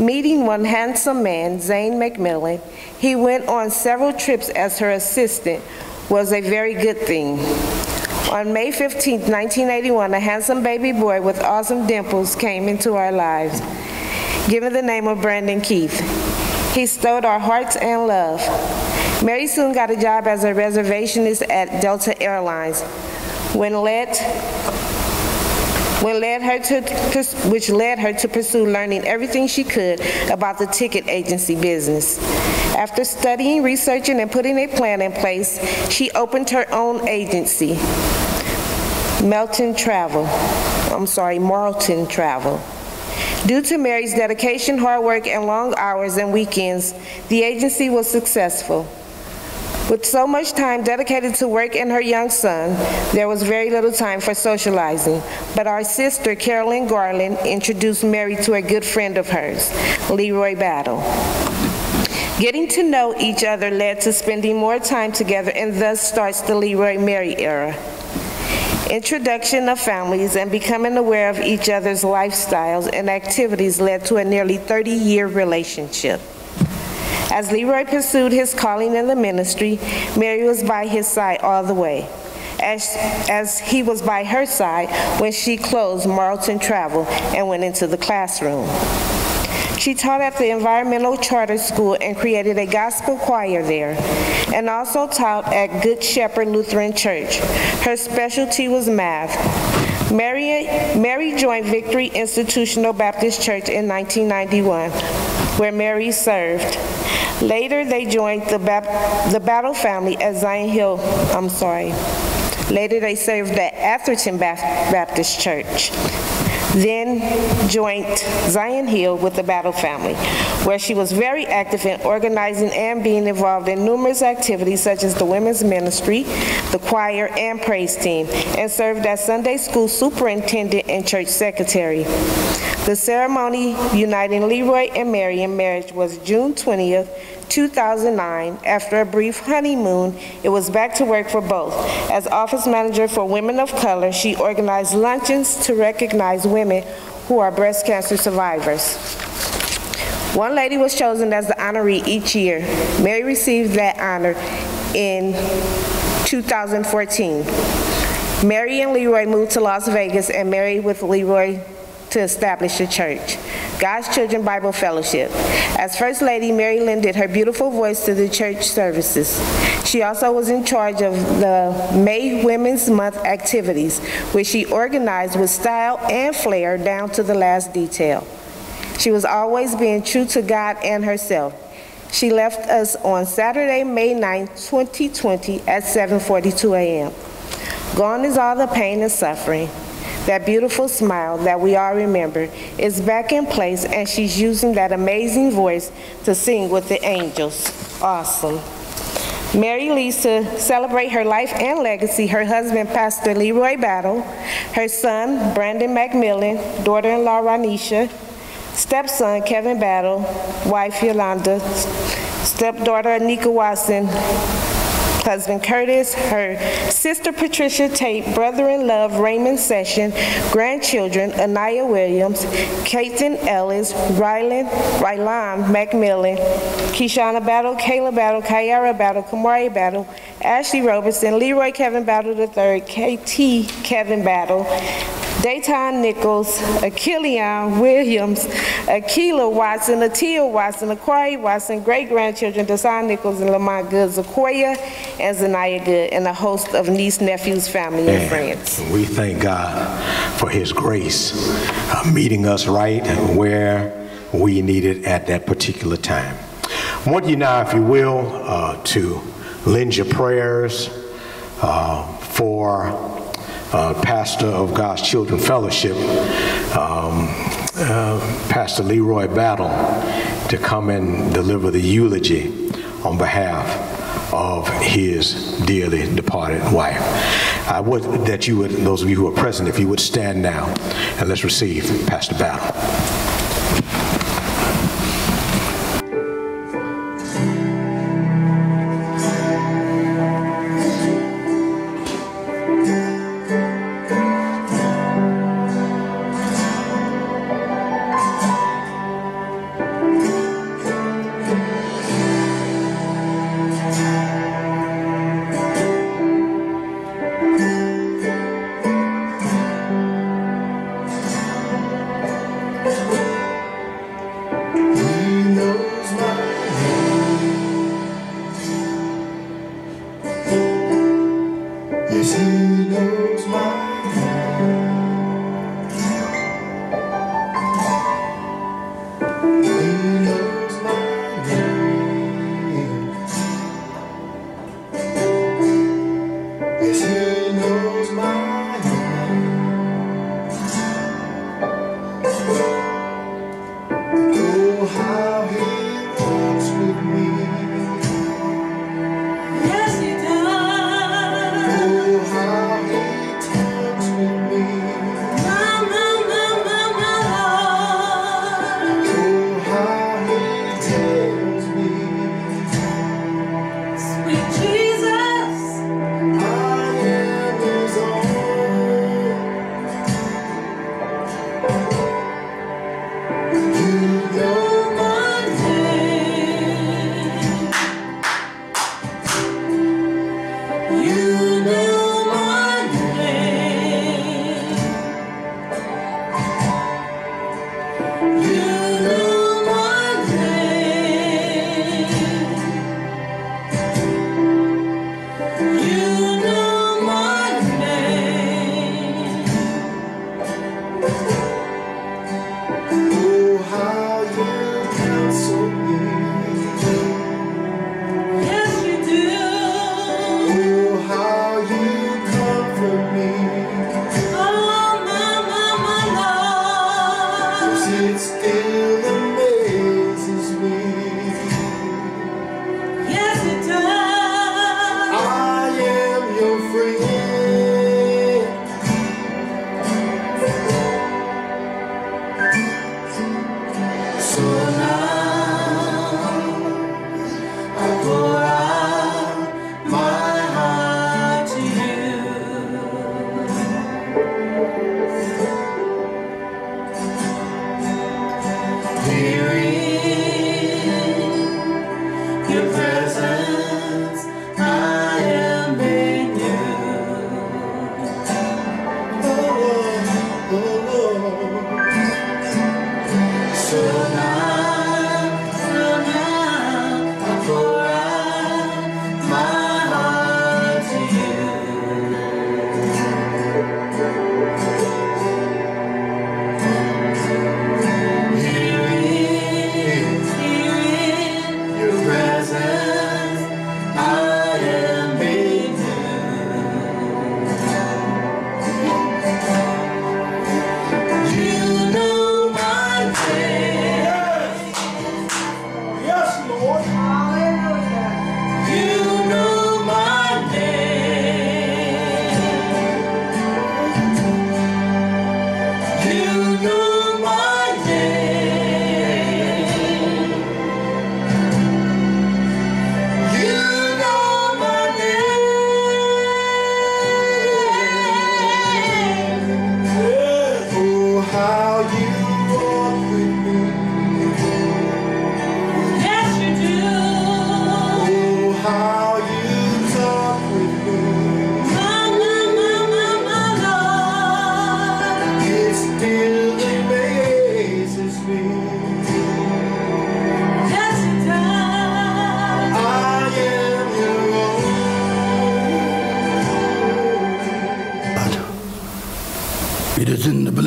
Meeting one handsome man, Zane McMillan, he went on several trips as her assistant was a very good thing. On May 15, 1981, a handsome baby boy with awesome dimples came into our lives, given the name of Brandon Keith. He stole our hearts and love. Mary soon got a job as a reservationist at Delta Airlines. When led, when led her to, which led her to pursue learning everything she could about the ticket agency business. After studying, researching, and putting a plan in place, she opened her own agency, Melton Travel. I'm sorry, Marlton Travel. Due to Mary's dedication, hard work, and long hours and weekends, the agency was successful. With so much time dedicated to work and her young son, there was very little time for socializing. But our sister, Carolyn Garland, introduced Mary to a good friend of hers, Leroy Battle. Getting to know each other led to spending more time together, and thus starts the Leroy Mary era. Introduction of families and becoming aware of each other's lifestyles and activities led to a nearly 30-year relationship. As Leroy pursued his calling in the ministry, Mary was by his side all the way. As, as he was by her side when she closed Marlton Travel and went into the classroom. She taught at the Environmental Charter School and created a gospel choir there, and also taught at Good Shepherd Lutheran Church. Her specialty was math. Mary, Mary joined Victory Institutional Baptist Church in 1991, where Mary served. Later, they joined the, the Battle family at Zion Hill, I'm sorry. Later, they served at Atherton Baptist Church then joined Zion Hill with the Battle family, where she was very active in organizing and being involved in numerous activities such as the women's ministry, the choir, and praise team, and served as Sunday school superintendent and church secretary. The ceremony uniting Leroy and Mary in marriage was June 20th, 2009, after a brief honeymoon, it was back to work for both. As office manager for Women of Color, she organized luncheons to recognize women who are breast cancer survivors. One lady was chosen as the honoree each year. Mary received that honor in 2014. Mary and Leroy moved to Las Vegas and married with Leroy to establish a church, God's Children Bible Fellowship. As First Lady, Mary Lynn did her beautiful voice to the church services. She also was in charge of the May Women's Month activities, which she organized with style and flair down to the last detail. She was always being true to God and herself. She left us on Saturday, May 9, 2020 at 7.42 a.m. Gone is all the pain and suffering. That beautiful smile that we all remember is back in place, and she's using that amazing voice to sing with the angels. Awesome. Mary to celebrate her life and legacy her husband, Pastor Leroy Battle, her son, Brandon McMillan, daughter-in-law, Ranisha, stepson, Kevin Battle, wife, Yolanda, stepdaughter, Anika Watson, husband Curtis, her sister Patricia Tate, brother-in-law Raymond Session, grandchildren Anaya Williams, Kaiten Ellis, Rylan, Rylan McMillan, Kishana Battle, Kayla Battle, Kyara Battle, Kamari Battle, Ashley Robertson, Leroy Kevin Battle III, KT Kevin Battle, Dayton Nichols, Achilleon Williams, Akila Watson, Atia Watson, Aquari Watson, great-grandchildren Desan Nichols and Lamont Good, Zakoya and Zanaya Good, and a host of niece, nephews, family, and friends. We thank God for his grace, uh, meeting us right where we need it at that particular time. I want you now, if you will, uh, to lend your prayers uh, for uh, pastor of God's Children Fellowship, um, uh, Pastor Leroy Battle, to come and deliver the eulogy on behalf of his dearly departed wife. I would that you would, those of you who are present, if you would stand now and let's receive Pastor Battle.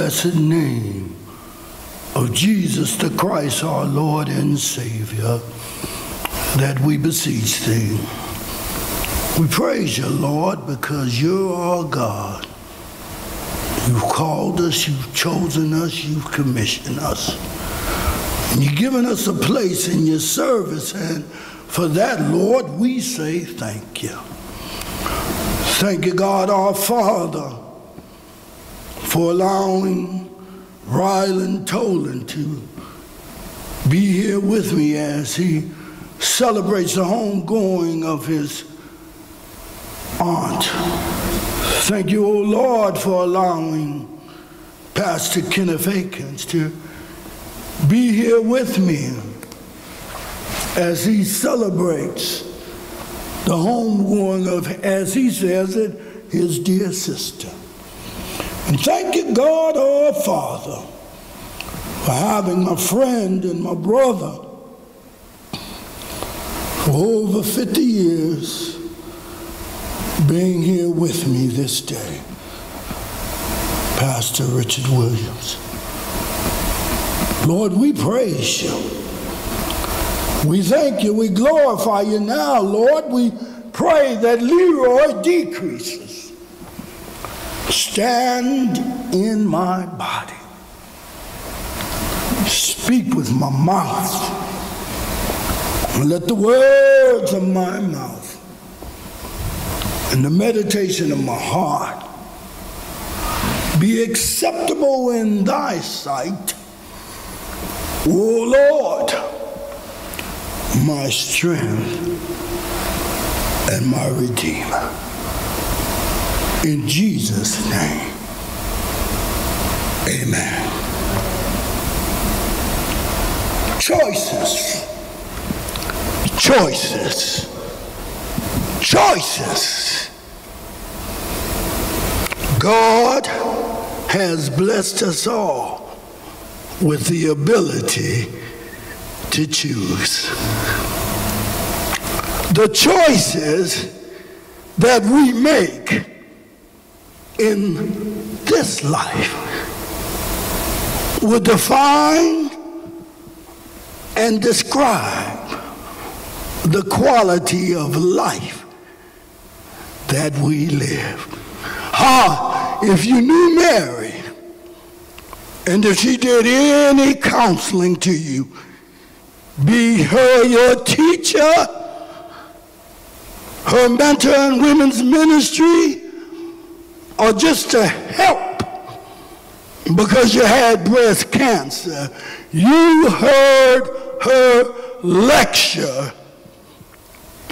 Blessed name of Jesus the Christ, our Lord and Savior, that we beseech thee. We praise you, Lord, because you're our God. You've called us, you've chosen us, you've commissioned us. And you've given us a place in your service, and for that, Lord, we say thank you. Thank you, God our Father, for allowing Rylan Toland to be here with me as he celebrates the homegoing of his aunt. Thank you, O Lord, for allowing Pastor Kenneth Akins to be here with me as he celebrates the homegoing of, as he says it, his dear sister. And thank you, God our Father, for having my friend and my brother for over 50 years being here with me this day, Pastor Richard Williams. Lord, we praise you. We thank you. We glorify you now, Lord. We pray that Leroy decreases. Stand in my body. Speak with my mouth. Let the words of my mouth and the meditation of my heart be acceptable in thy sight, O Lord, my strength and my redeemer. In Jesus' name, amen. Choices, choices, choices. God has blessed us all with the ability to choose. The choices that we make in this life will define and describe the quality of life that we live. Ah, if you knew Mary, and if she did any counseling to you, be her your teacher, her mentor in women's ministry, or just to help because you had breast cancer, you heard her lecture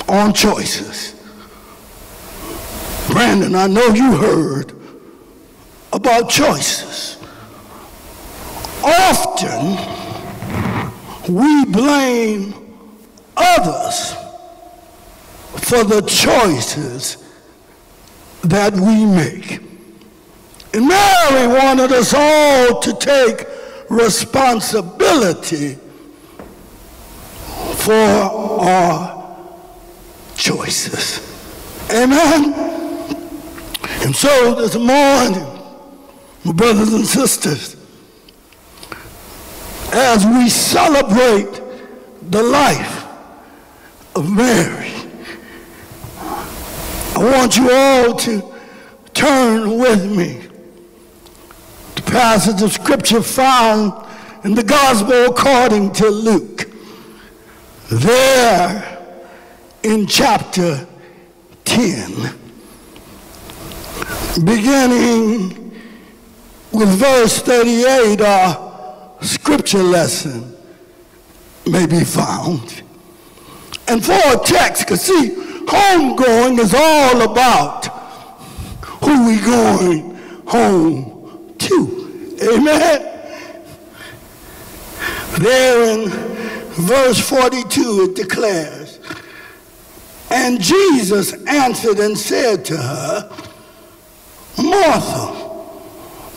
on choices. Brandon, I know you heard about choices. Often, we blame others for the choices that we make. And Mary wanted us all to take responsibility for our choices. Amen? And so this morning, my brothers and sisters, as we celebrate the life of Mary, I want you all to turn with me to passage of scripture found in the gospel according to Luke. There in chapter 10, beginning with verse 38, our scripture lesson may be found. And for a text, because see, homegoing is all about who we going home to. Amen. There in verse 42 it declares, And Jesus answered and said to her, Martha,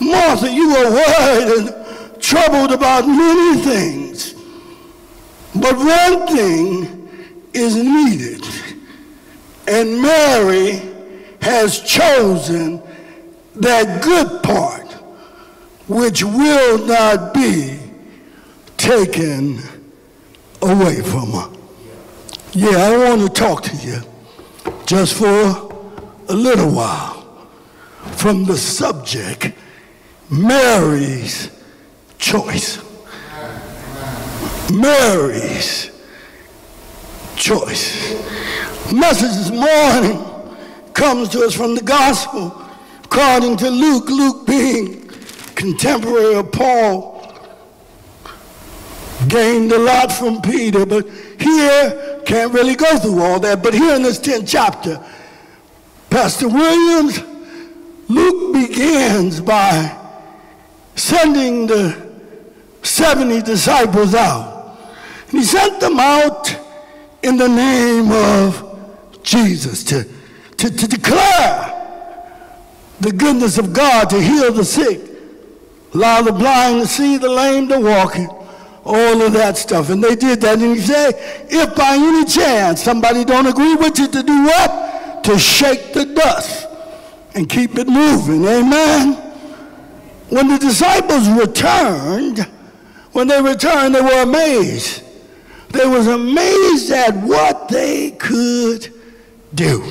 Martha, you are worried and troubled about many things, but one thing is needed. And Mary has chosen that good part, which will not be taken away from her. Yeah, I want to talk to you just for a little while from the subject Mary's choice. Mary's choice. Message this morning comes to us from the gospel according to Luke, Luke being contemporary of Paul, gained a lot from Peter, but here can't really go through all that. But here in this 10th chapter, Pastor Williams, Luke begins by sending the 70 disciples out. And he sent them out in the name of Jesus to, to, to declare the goodness of God, to heal the sick, allow the blind to see, the lame to walk, all of that stuff. And they did that. And he said, if by any chance somebody don't agree with you to do what? To shake the dust and keep it moving. Amen. When the disciples returned, when they returned, they were amazed. They was amazed at what they could do.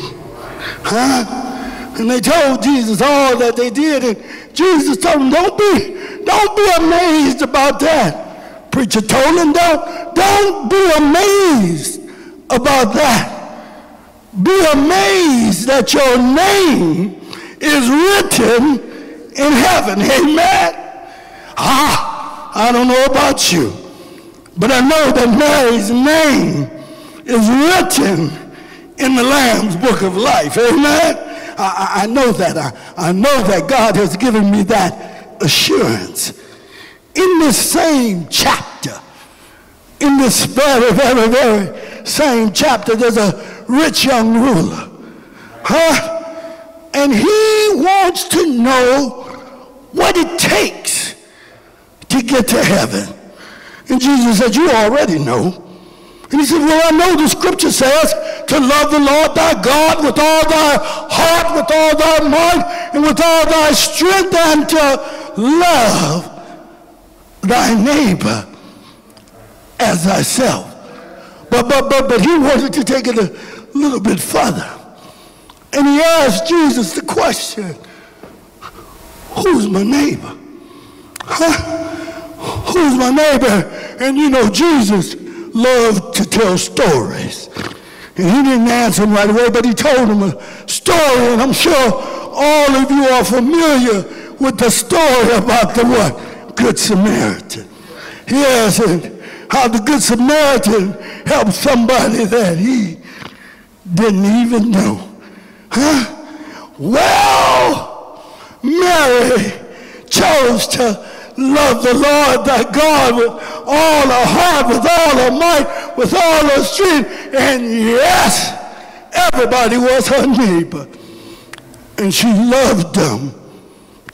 Huh? And they told Jesus all that they did. And Jesus told them, don't be, don't be amazed about that. Preacher told them, don't, don't be amazed about that. Be amazed that your name is written in heaven. Amen. Ah, I don't know about you, but I know that Mary's name is written in the Lamb's book of life. Amen. I, I know that. I, I know that God has given me that assurance. In this same chapter, in this very, very, very same chapter, there's a rich young ruler. Huh? And he wants to know what it takes to get to heaven. And Jesus said, You already know. And he said, Well, I know the scripture says to love the Lord thy God with all thy heart, with all thy mind, and with all thy strength, and to love thy neighbor as thyself. But but but but he wanted to take it a little bit further. And he asked Jesus the question, who's my neighbor? Huh? Who's my neighbor? And you know, Jesus loved to tell stories. And he didn't answer him right away, but he told him a story, and I'm sure all of you are familiar with the story about the what? Good Samaritan. Yes, and how the Good Samaritan helped somebody that he didn't even know. Huh? Well, Mary chose to love the Lord thy God with all her heart, with all her might, with all her strength. And yes, everybody was her neighbor. And she loved them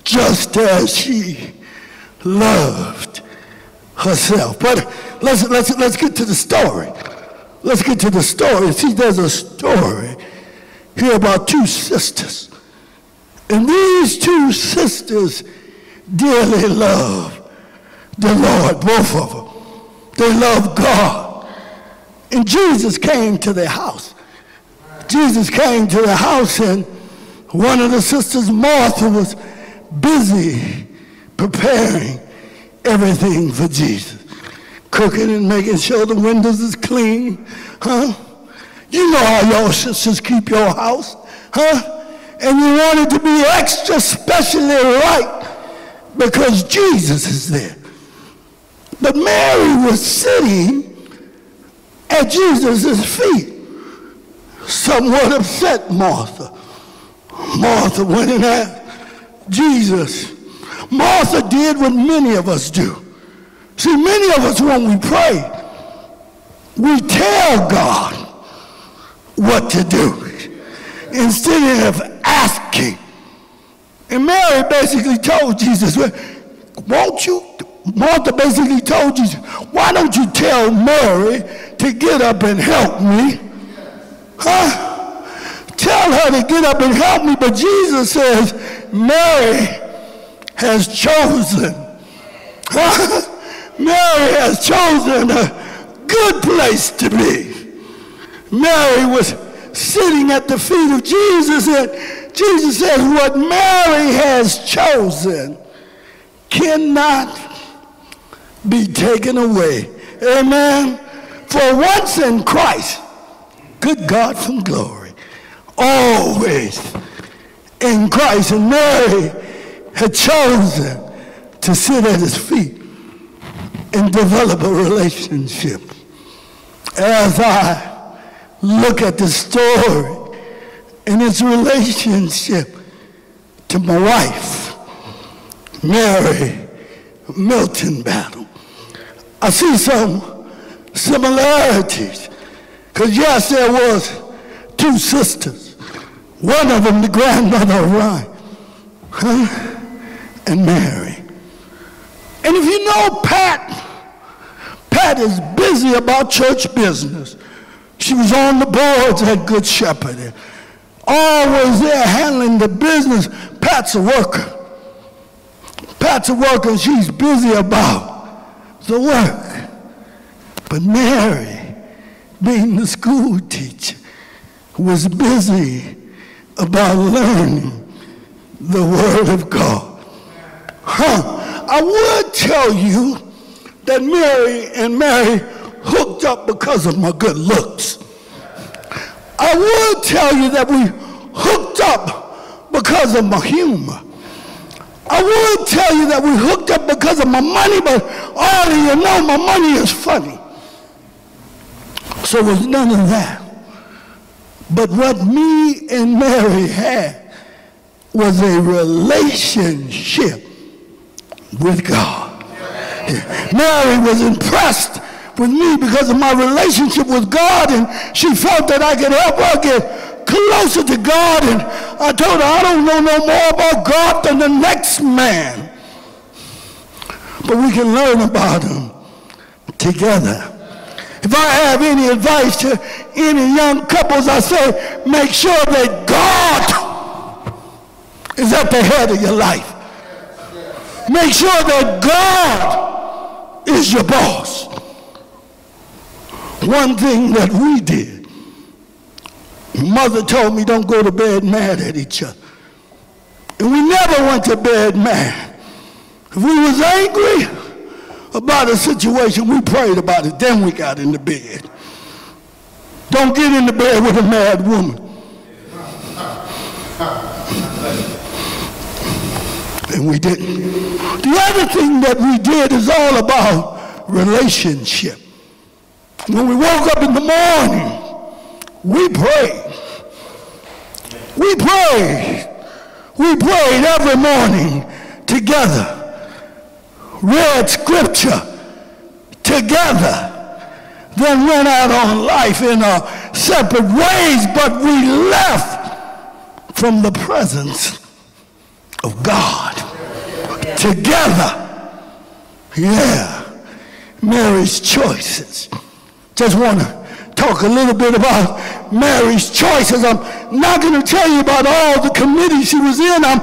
just as she loved herself. But let's, let's, let's get to the story. Let's get to the story. See, there's a story here about two sisters. And these two sisters dearly love the Lord, both of them. They love God. And Jesus came to their house. Jesus came to the house, and one of the sisters, Martha, was busy preparing everything for Jesus. Cooking and making sure the windows is clean. Huh? You know how your sisters keep your house. Huh? And you want it to be extra specially right because Jesus is there. But Mary was sitting at Jesus' feet, somewhat upset Martha. Martha went and asked Jesus. Martha did what many of us do. See, many of us, when we pray, we tell God what to do instead of asking. And Mary basically told Jesus, won't you, Martha basically told Jesus, why don't you tell Mary to get up and help me? Huh? Tell her to get up and help me. But Jesus says, Mary, has chosen. Mary has chosen a good place to be. Mary was sitting at the feet of Jesus, and Jesus says, What Mary has chosen cannot be taken away. Amen. For once in Christ, good God from glory, always in Christ. And Mary had chosen to sit at his feet and develop a relationship. As I look at the story and his relationship to my wife, Mary Melton Battle, I see some similarities. Because yes, there was two sisters. One of them, the grandmother of Ryan, huh? and Mary. And if you know Pat, Pat is busy about church business. She was on the boards at Good Shepherd. Always there handling the business. Pat's a worker. Pat's a worker she's busy about the work. But Mary, being the school teacher, was busy about learning the Word of God. Huh. I would tell you that Mary and Mary hooked up because of my good looks. I would tell you that we hooked up because of my humor. I would tell you that we hooked up because of my money, but all of you know my money is funny. So it was none of that. But what me and Mary had was a relationship with God. Mary was impressed with me because of my relationship with God, and she felt that I could help her get closer to God. And I told her, I don't know no more about God than the next man. But we can learn about him together. If I have any advice to any young couples, I say, make sure that God is at the head of your life. Make sure that God is your boss. One thing that we did, mother told me don't go to bed mad at each other. And we never went to bed mad. If we was angry about a situation, we prayed about it, then we got into bed. Don't get into bed with a mad woman. And we didn't. The other thing that we did is all about relationship. When we woke up in the morning, we prayed. We prayed. We prayed every morning together. Read scripture together. Then went out on life in our separate ways, but we left from the presence of God together. Yeah. Mary's choices. Just want to talk a little bit about Mary's choices. I'm not going to tell you about all the committees she was in. I'm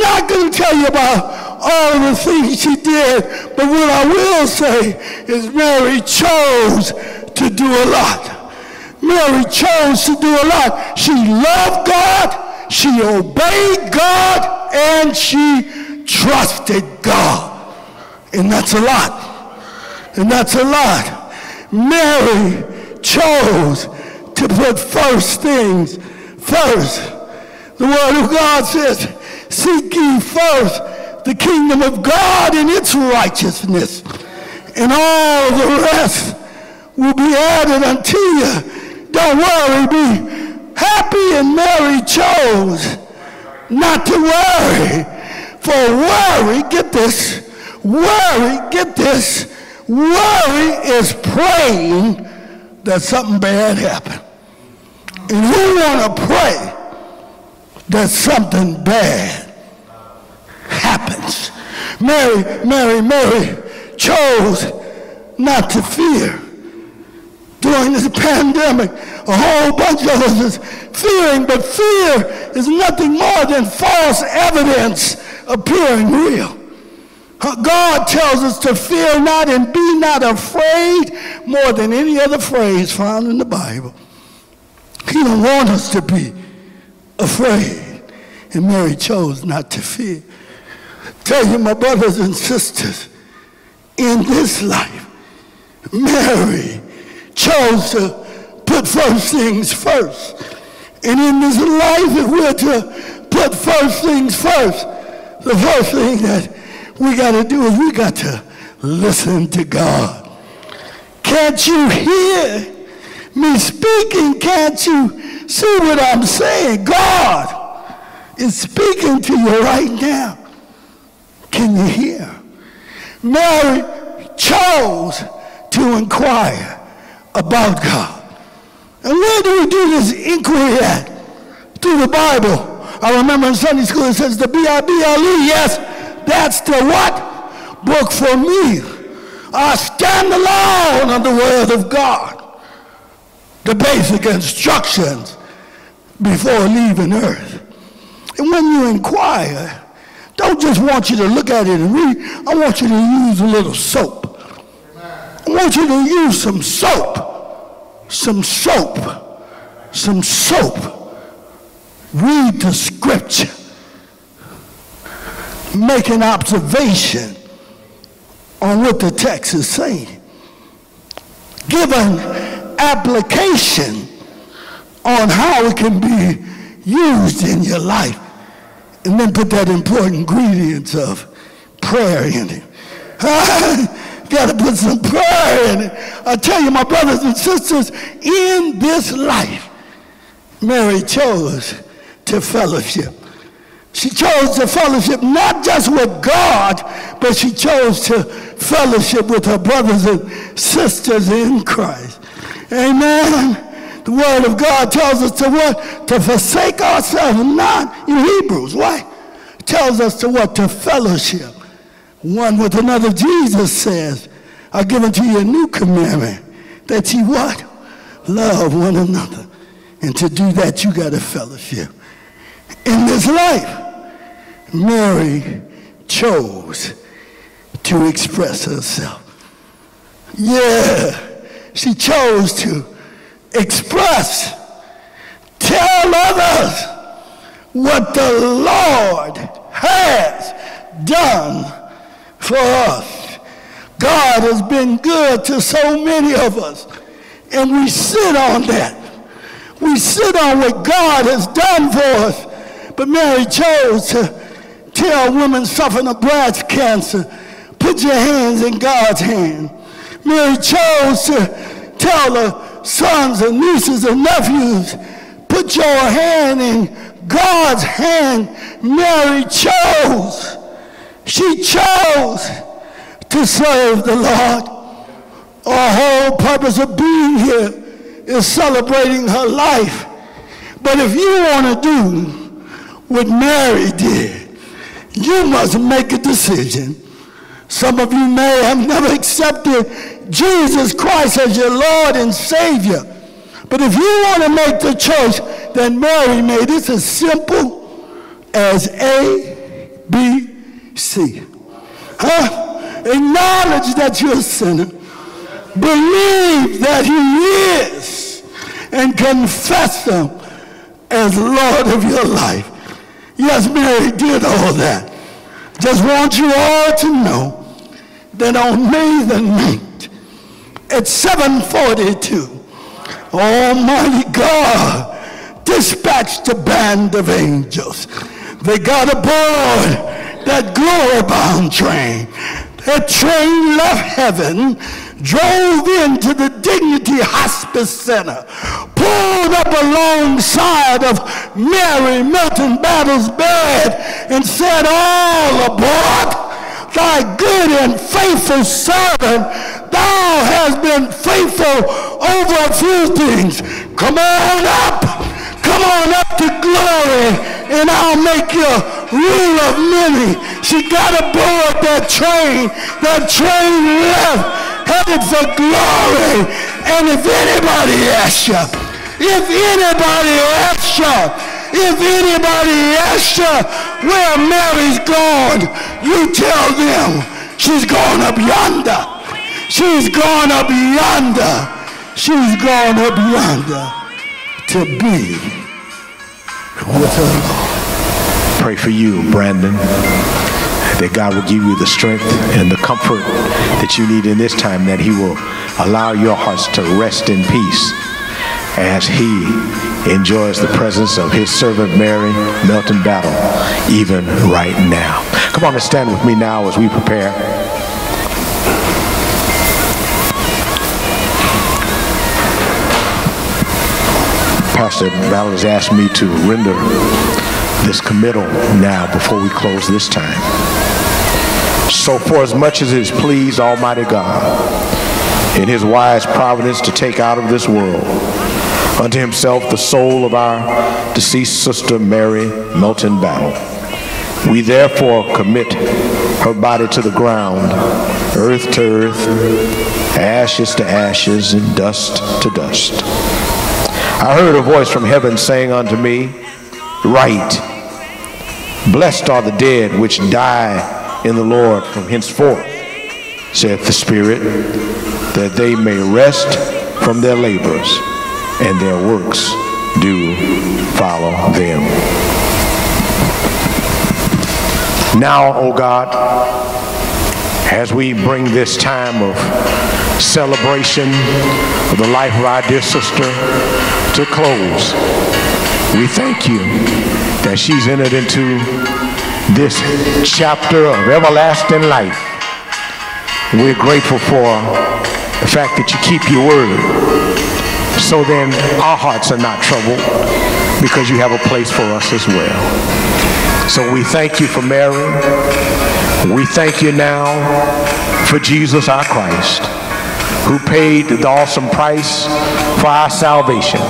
not going to tell you about all the things she did. But what I will say is Mary chose to do a lot. Mary chose to do a lot. She loved God, she obeyed God, and she trusted God. And that's a lot. And that's a lot. Mary chose to put first things first. The Word of God says, Seek ye first the kingdom of God and its righteousness, and all the rest will be added unto you. Don't worry, be happy. And Mary chose not to worry. For worry, get this, worry, get this, worry is praying that something bad happened. And who want to pray that something bad happens? Mary, Mary, Mary chose not to fear. During this pandemic, a whole bunch of us is fearing, but fear is nothing more than false evidence appearing real. God tells us to fear not and be not afraid more than any other phrase found in the Bible. He don't want us to be afraid. And Mary chose not to fear. Tell you, my brothers and sisters, in this life, Mary chose to put first things first. And in this life, if we're to put first things first, the first thing that we got to do is we got to listen to God. Can't you hear me speaking? Can't you see what I'm saying? God is speaking to you right now. Can you hear? Mary chose to inquire about God. And where do we do this inquiry at? Through the Bible. I remember in Sunday school it says the B-I-B-L-E. Yes, that's the what? Book for me. I stand alone on the word of God. The basic instructions before leaving earth. And when you inquire, don't just want you to look at it and read. I want you to use a little soap. I want you to use some soap. Some soap. Some soap. Read the scripture. Make an observation on what the text is saying. Give an application on how it can be used in your life. And then put that important ingredient of prayer in it. Got to put some prayer in it. I tell you, my brothers and sisters, in this life, Mary chose to fellowship. She chose to fellowship not just with God, but she chose to fellowship with her brothers and sisters in Christ. Amen. The word of God tells us to what? To forsake ourselves, not in Hebrews. Why? It tells us to what? To fellowship one with another. Jesus says, I give unto you a new commandment that you what? Love one another. And to do that, you got to fellowship. In this life, Mary chose to express herself. Yeah, she chose to express, tell others what the Lord has done for us. God has been good to so many of us, and we sit on that. We sit on what God has done for us. But Mary chose to tell women suffering of breast cancer, put your hands in God's hand. Mary chose to tell her sons and nieces and nephews, put your hand in God's hand. Mary chose. She chose to serve the Lord. Our whole purpose of being here is celebrating her life. But if you want to do what Mary did, you must make a decision. Some of you may have never accepted Jesus Christ as your Lord and Savior. But if you want to make the choice that Mary made, it's as simple as A, B, C. Huh? Acknowledge that you're a sinner. Believe that he is. And confess him as Lord of your life. Yes, Mary did all that. Just want you all to know that on May the 9th at 742, Almighty God dispatched a band of angels. They got aboard that glory-bound train. That train left heaven, drove into the Dignity Hospice Center, pulled up alongside of Mary Melton Battle's bed, and said, All aboard, thy good and faithful servant, thou hast been faithful over a few things. Come on up, come on up to glory, and I'll make you rule of many. She got aboard that train. That train left, headed for glory. And if anybody asks you, if anybody asks you, if anybody asks you where Mary's gone, you tell them she's gone up yonder. She's gone up yonder. She's gone up yonder to be with her Lord. Pray for you, Brandon, that God will give you the strength and the comfort that you need in this time, that He will allow your hearts to rest in peace as He enjoys the presence of His servant Mary Melton Battle, even right now. Come on and stand with me now as we prepare. Pastor Battle has asked me to render this committal now before we close this time. So, for as much as it pleased Almighty God in His wise providence to take out of this world unto Himself the soul of our deceased sister Mary Melton Battle, we therefore commit her body to the ground, earth to earth, ashes to ashes, and dust to dust. I heard a voice from heaven saying unto me, Write, blessed are the dead which die in the Lord from henceforth, saith the Spirit, that they may rest from their labors, and their works do follow them. Now, O God, as we bring this time of celebration of the life of our dear sister to close, we thank you that she's entered into this chapter of everlasting life. We're grateful for the fact that you keep your word. So then our hearts are not troubled because you have a place for us as well. So we thank you for Mary. We thank you now for Jesus our Christ, who paid the awesome price for our salvation.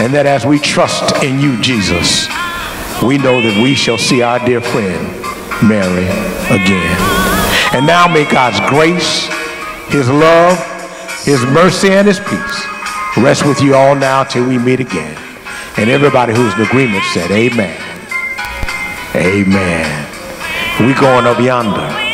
And that as we trust in you, Jesus, we know that we shall see our dear friend Mary again. And now may God's grace, his love, his mercy, and his peace rest with you all now till we meet again. And everybody who's in agreement said, Amen. Amen. We going up yonder.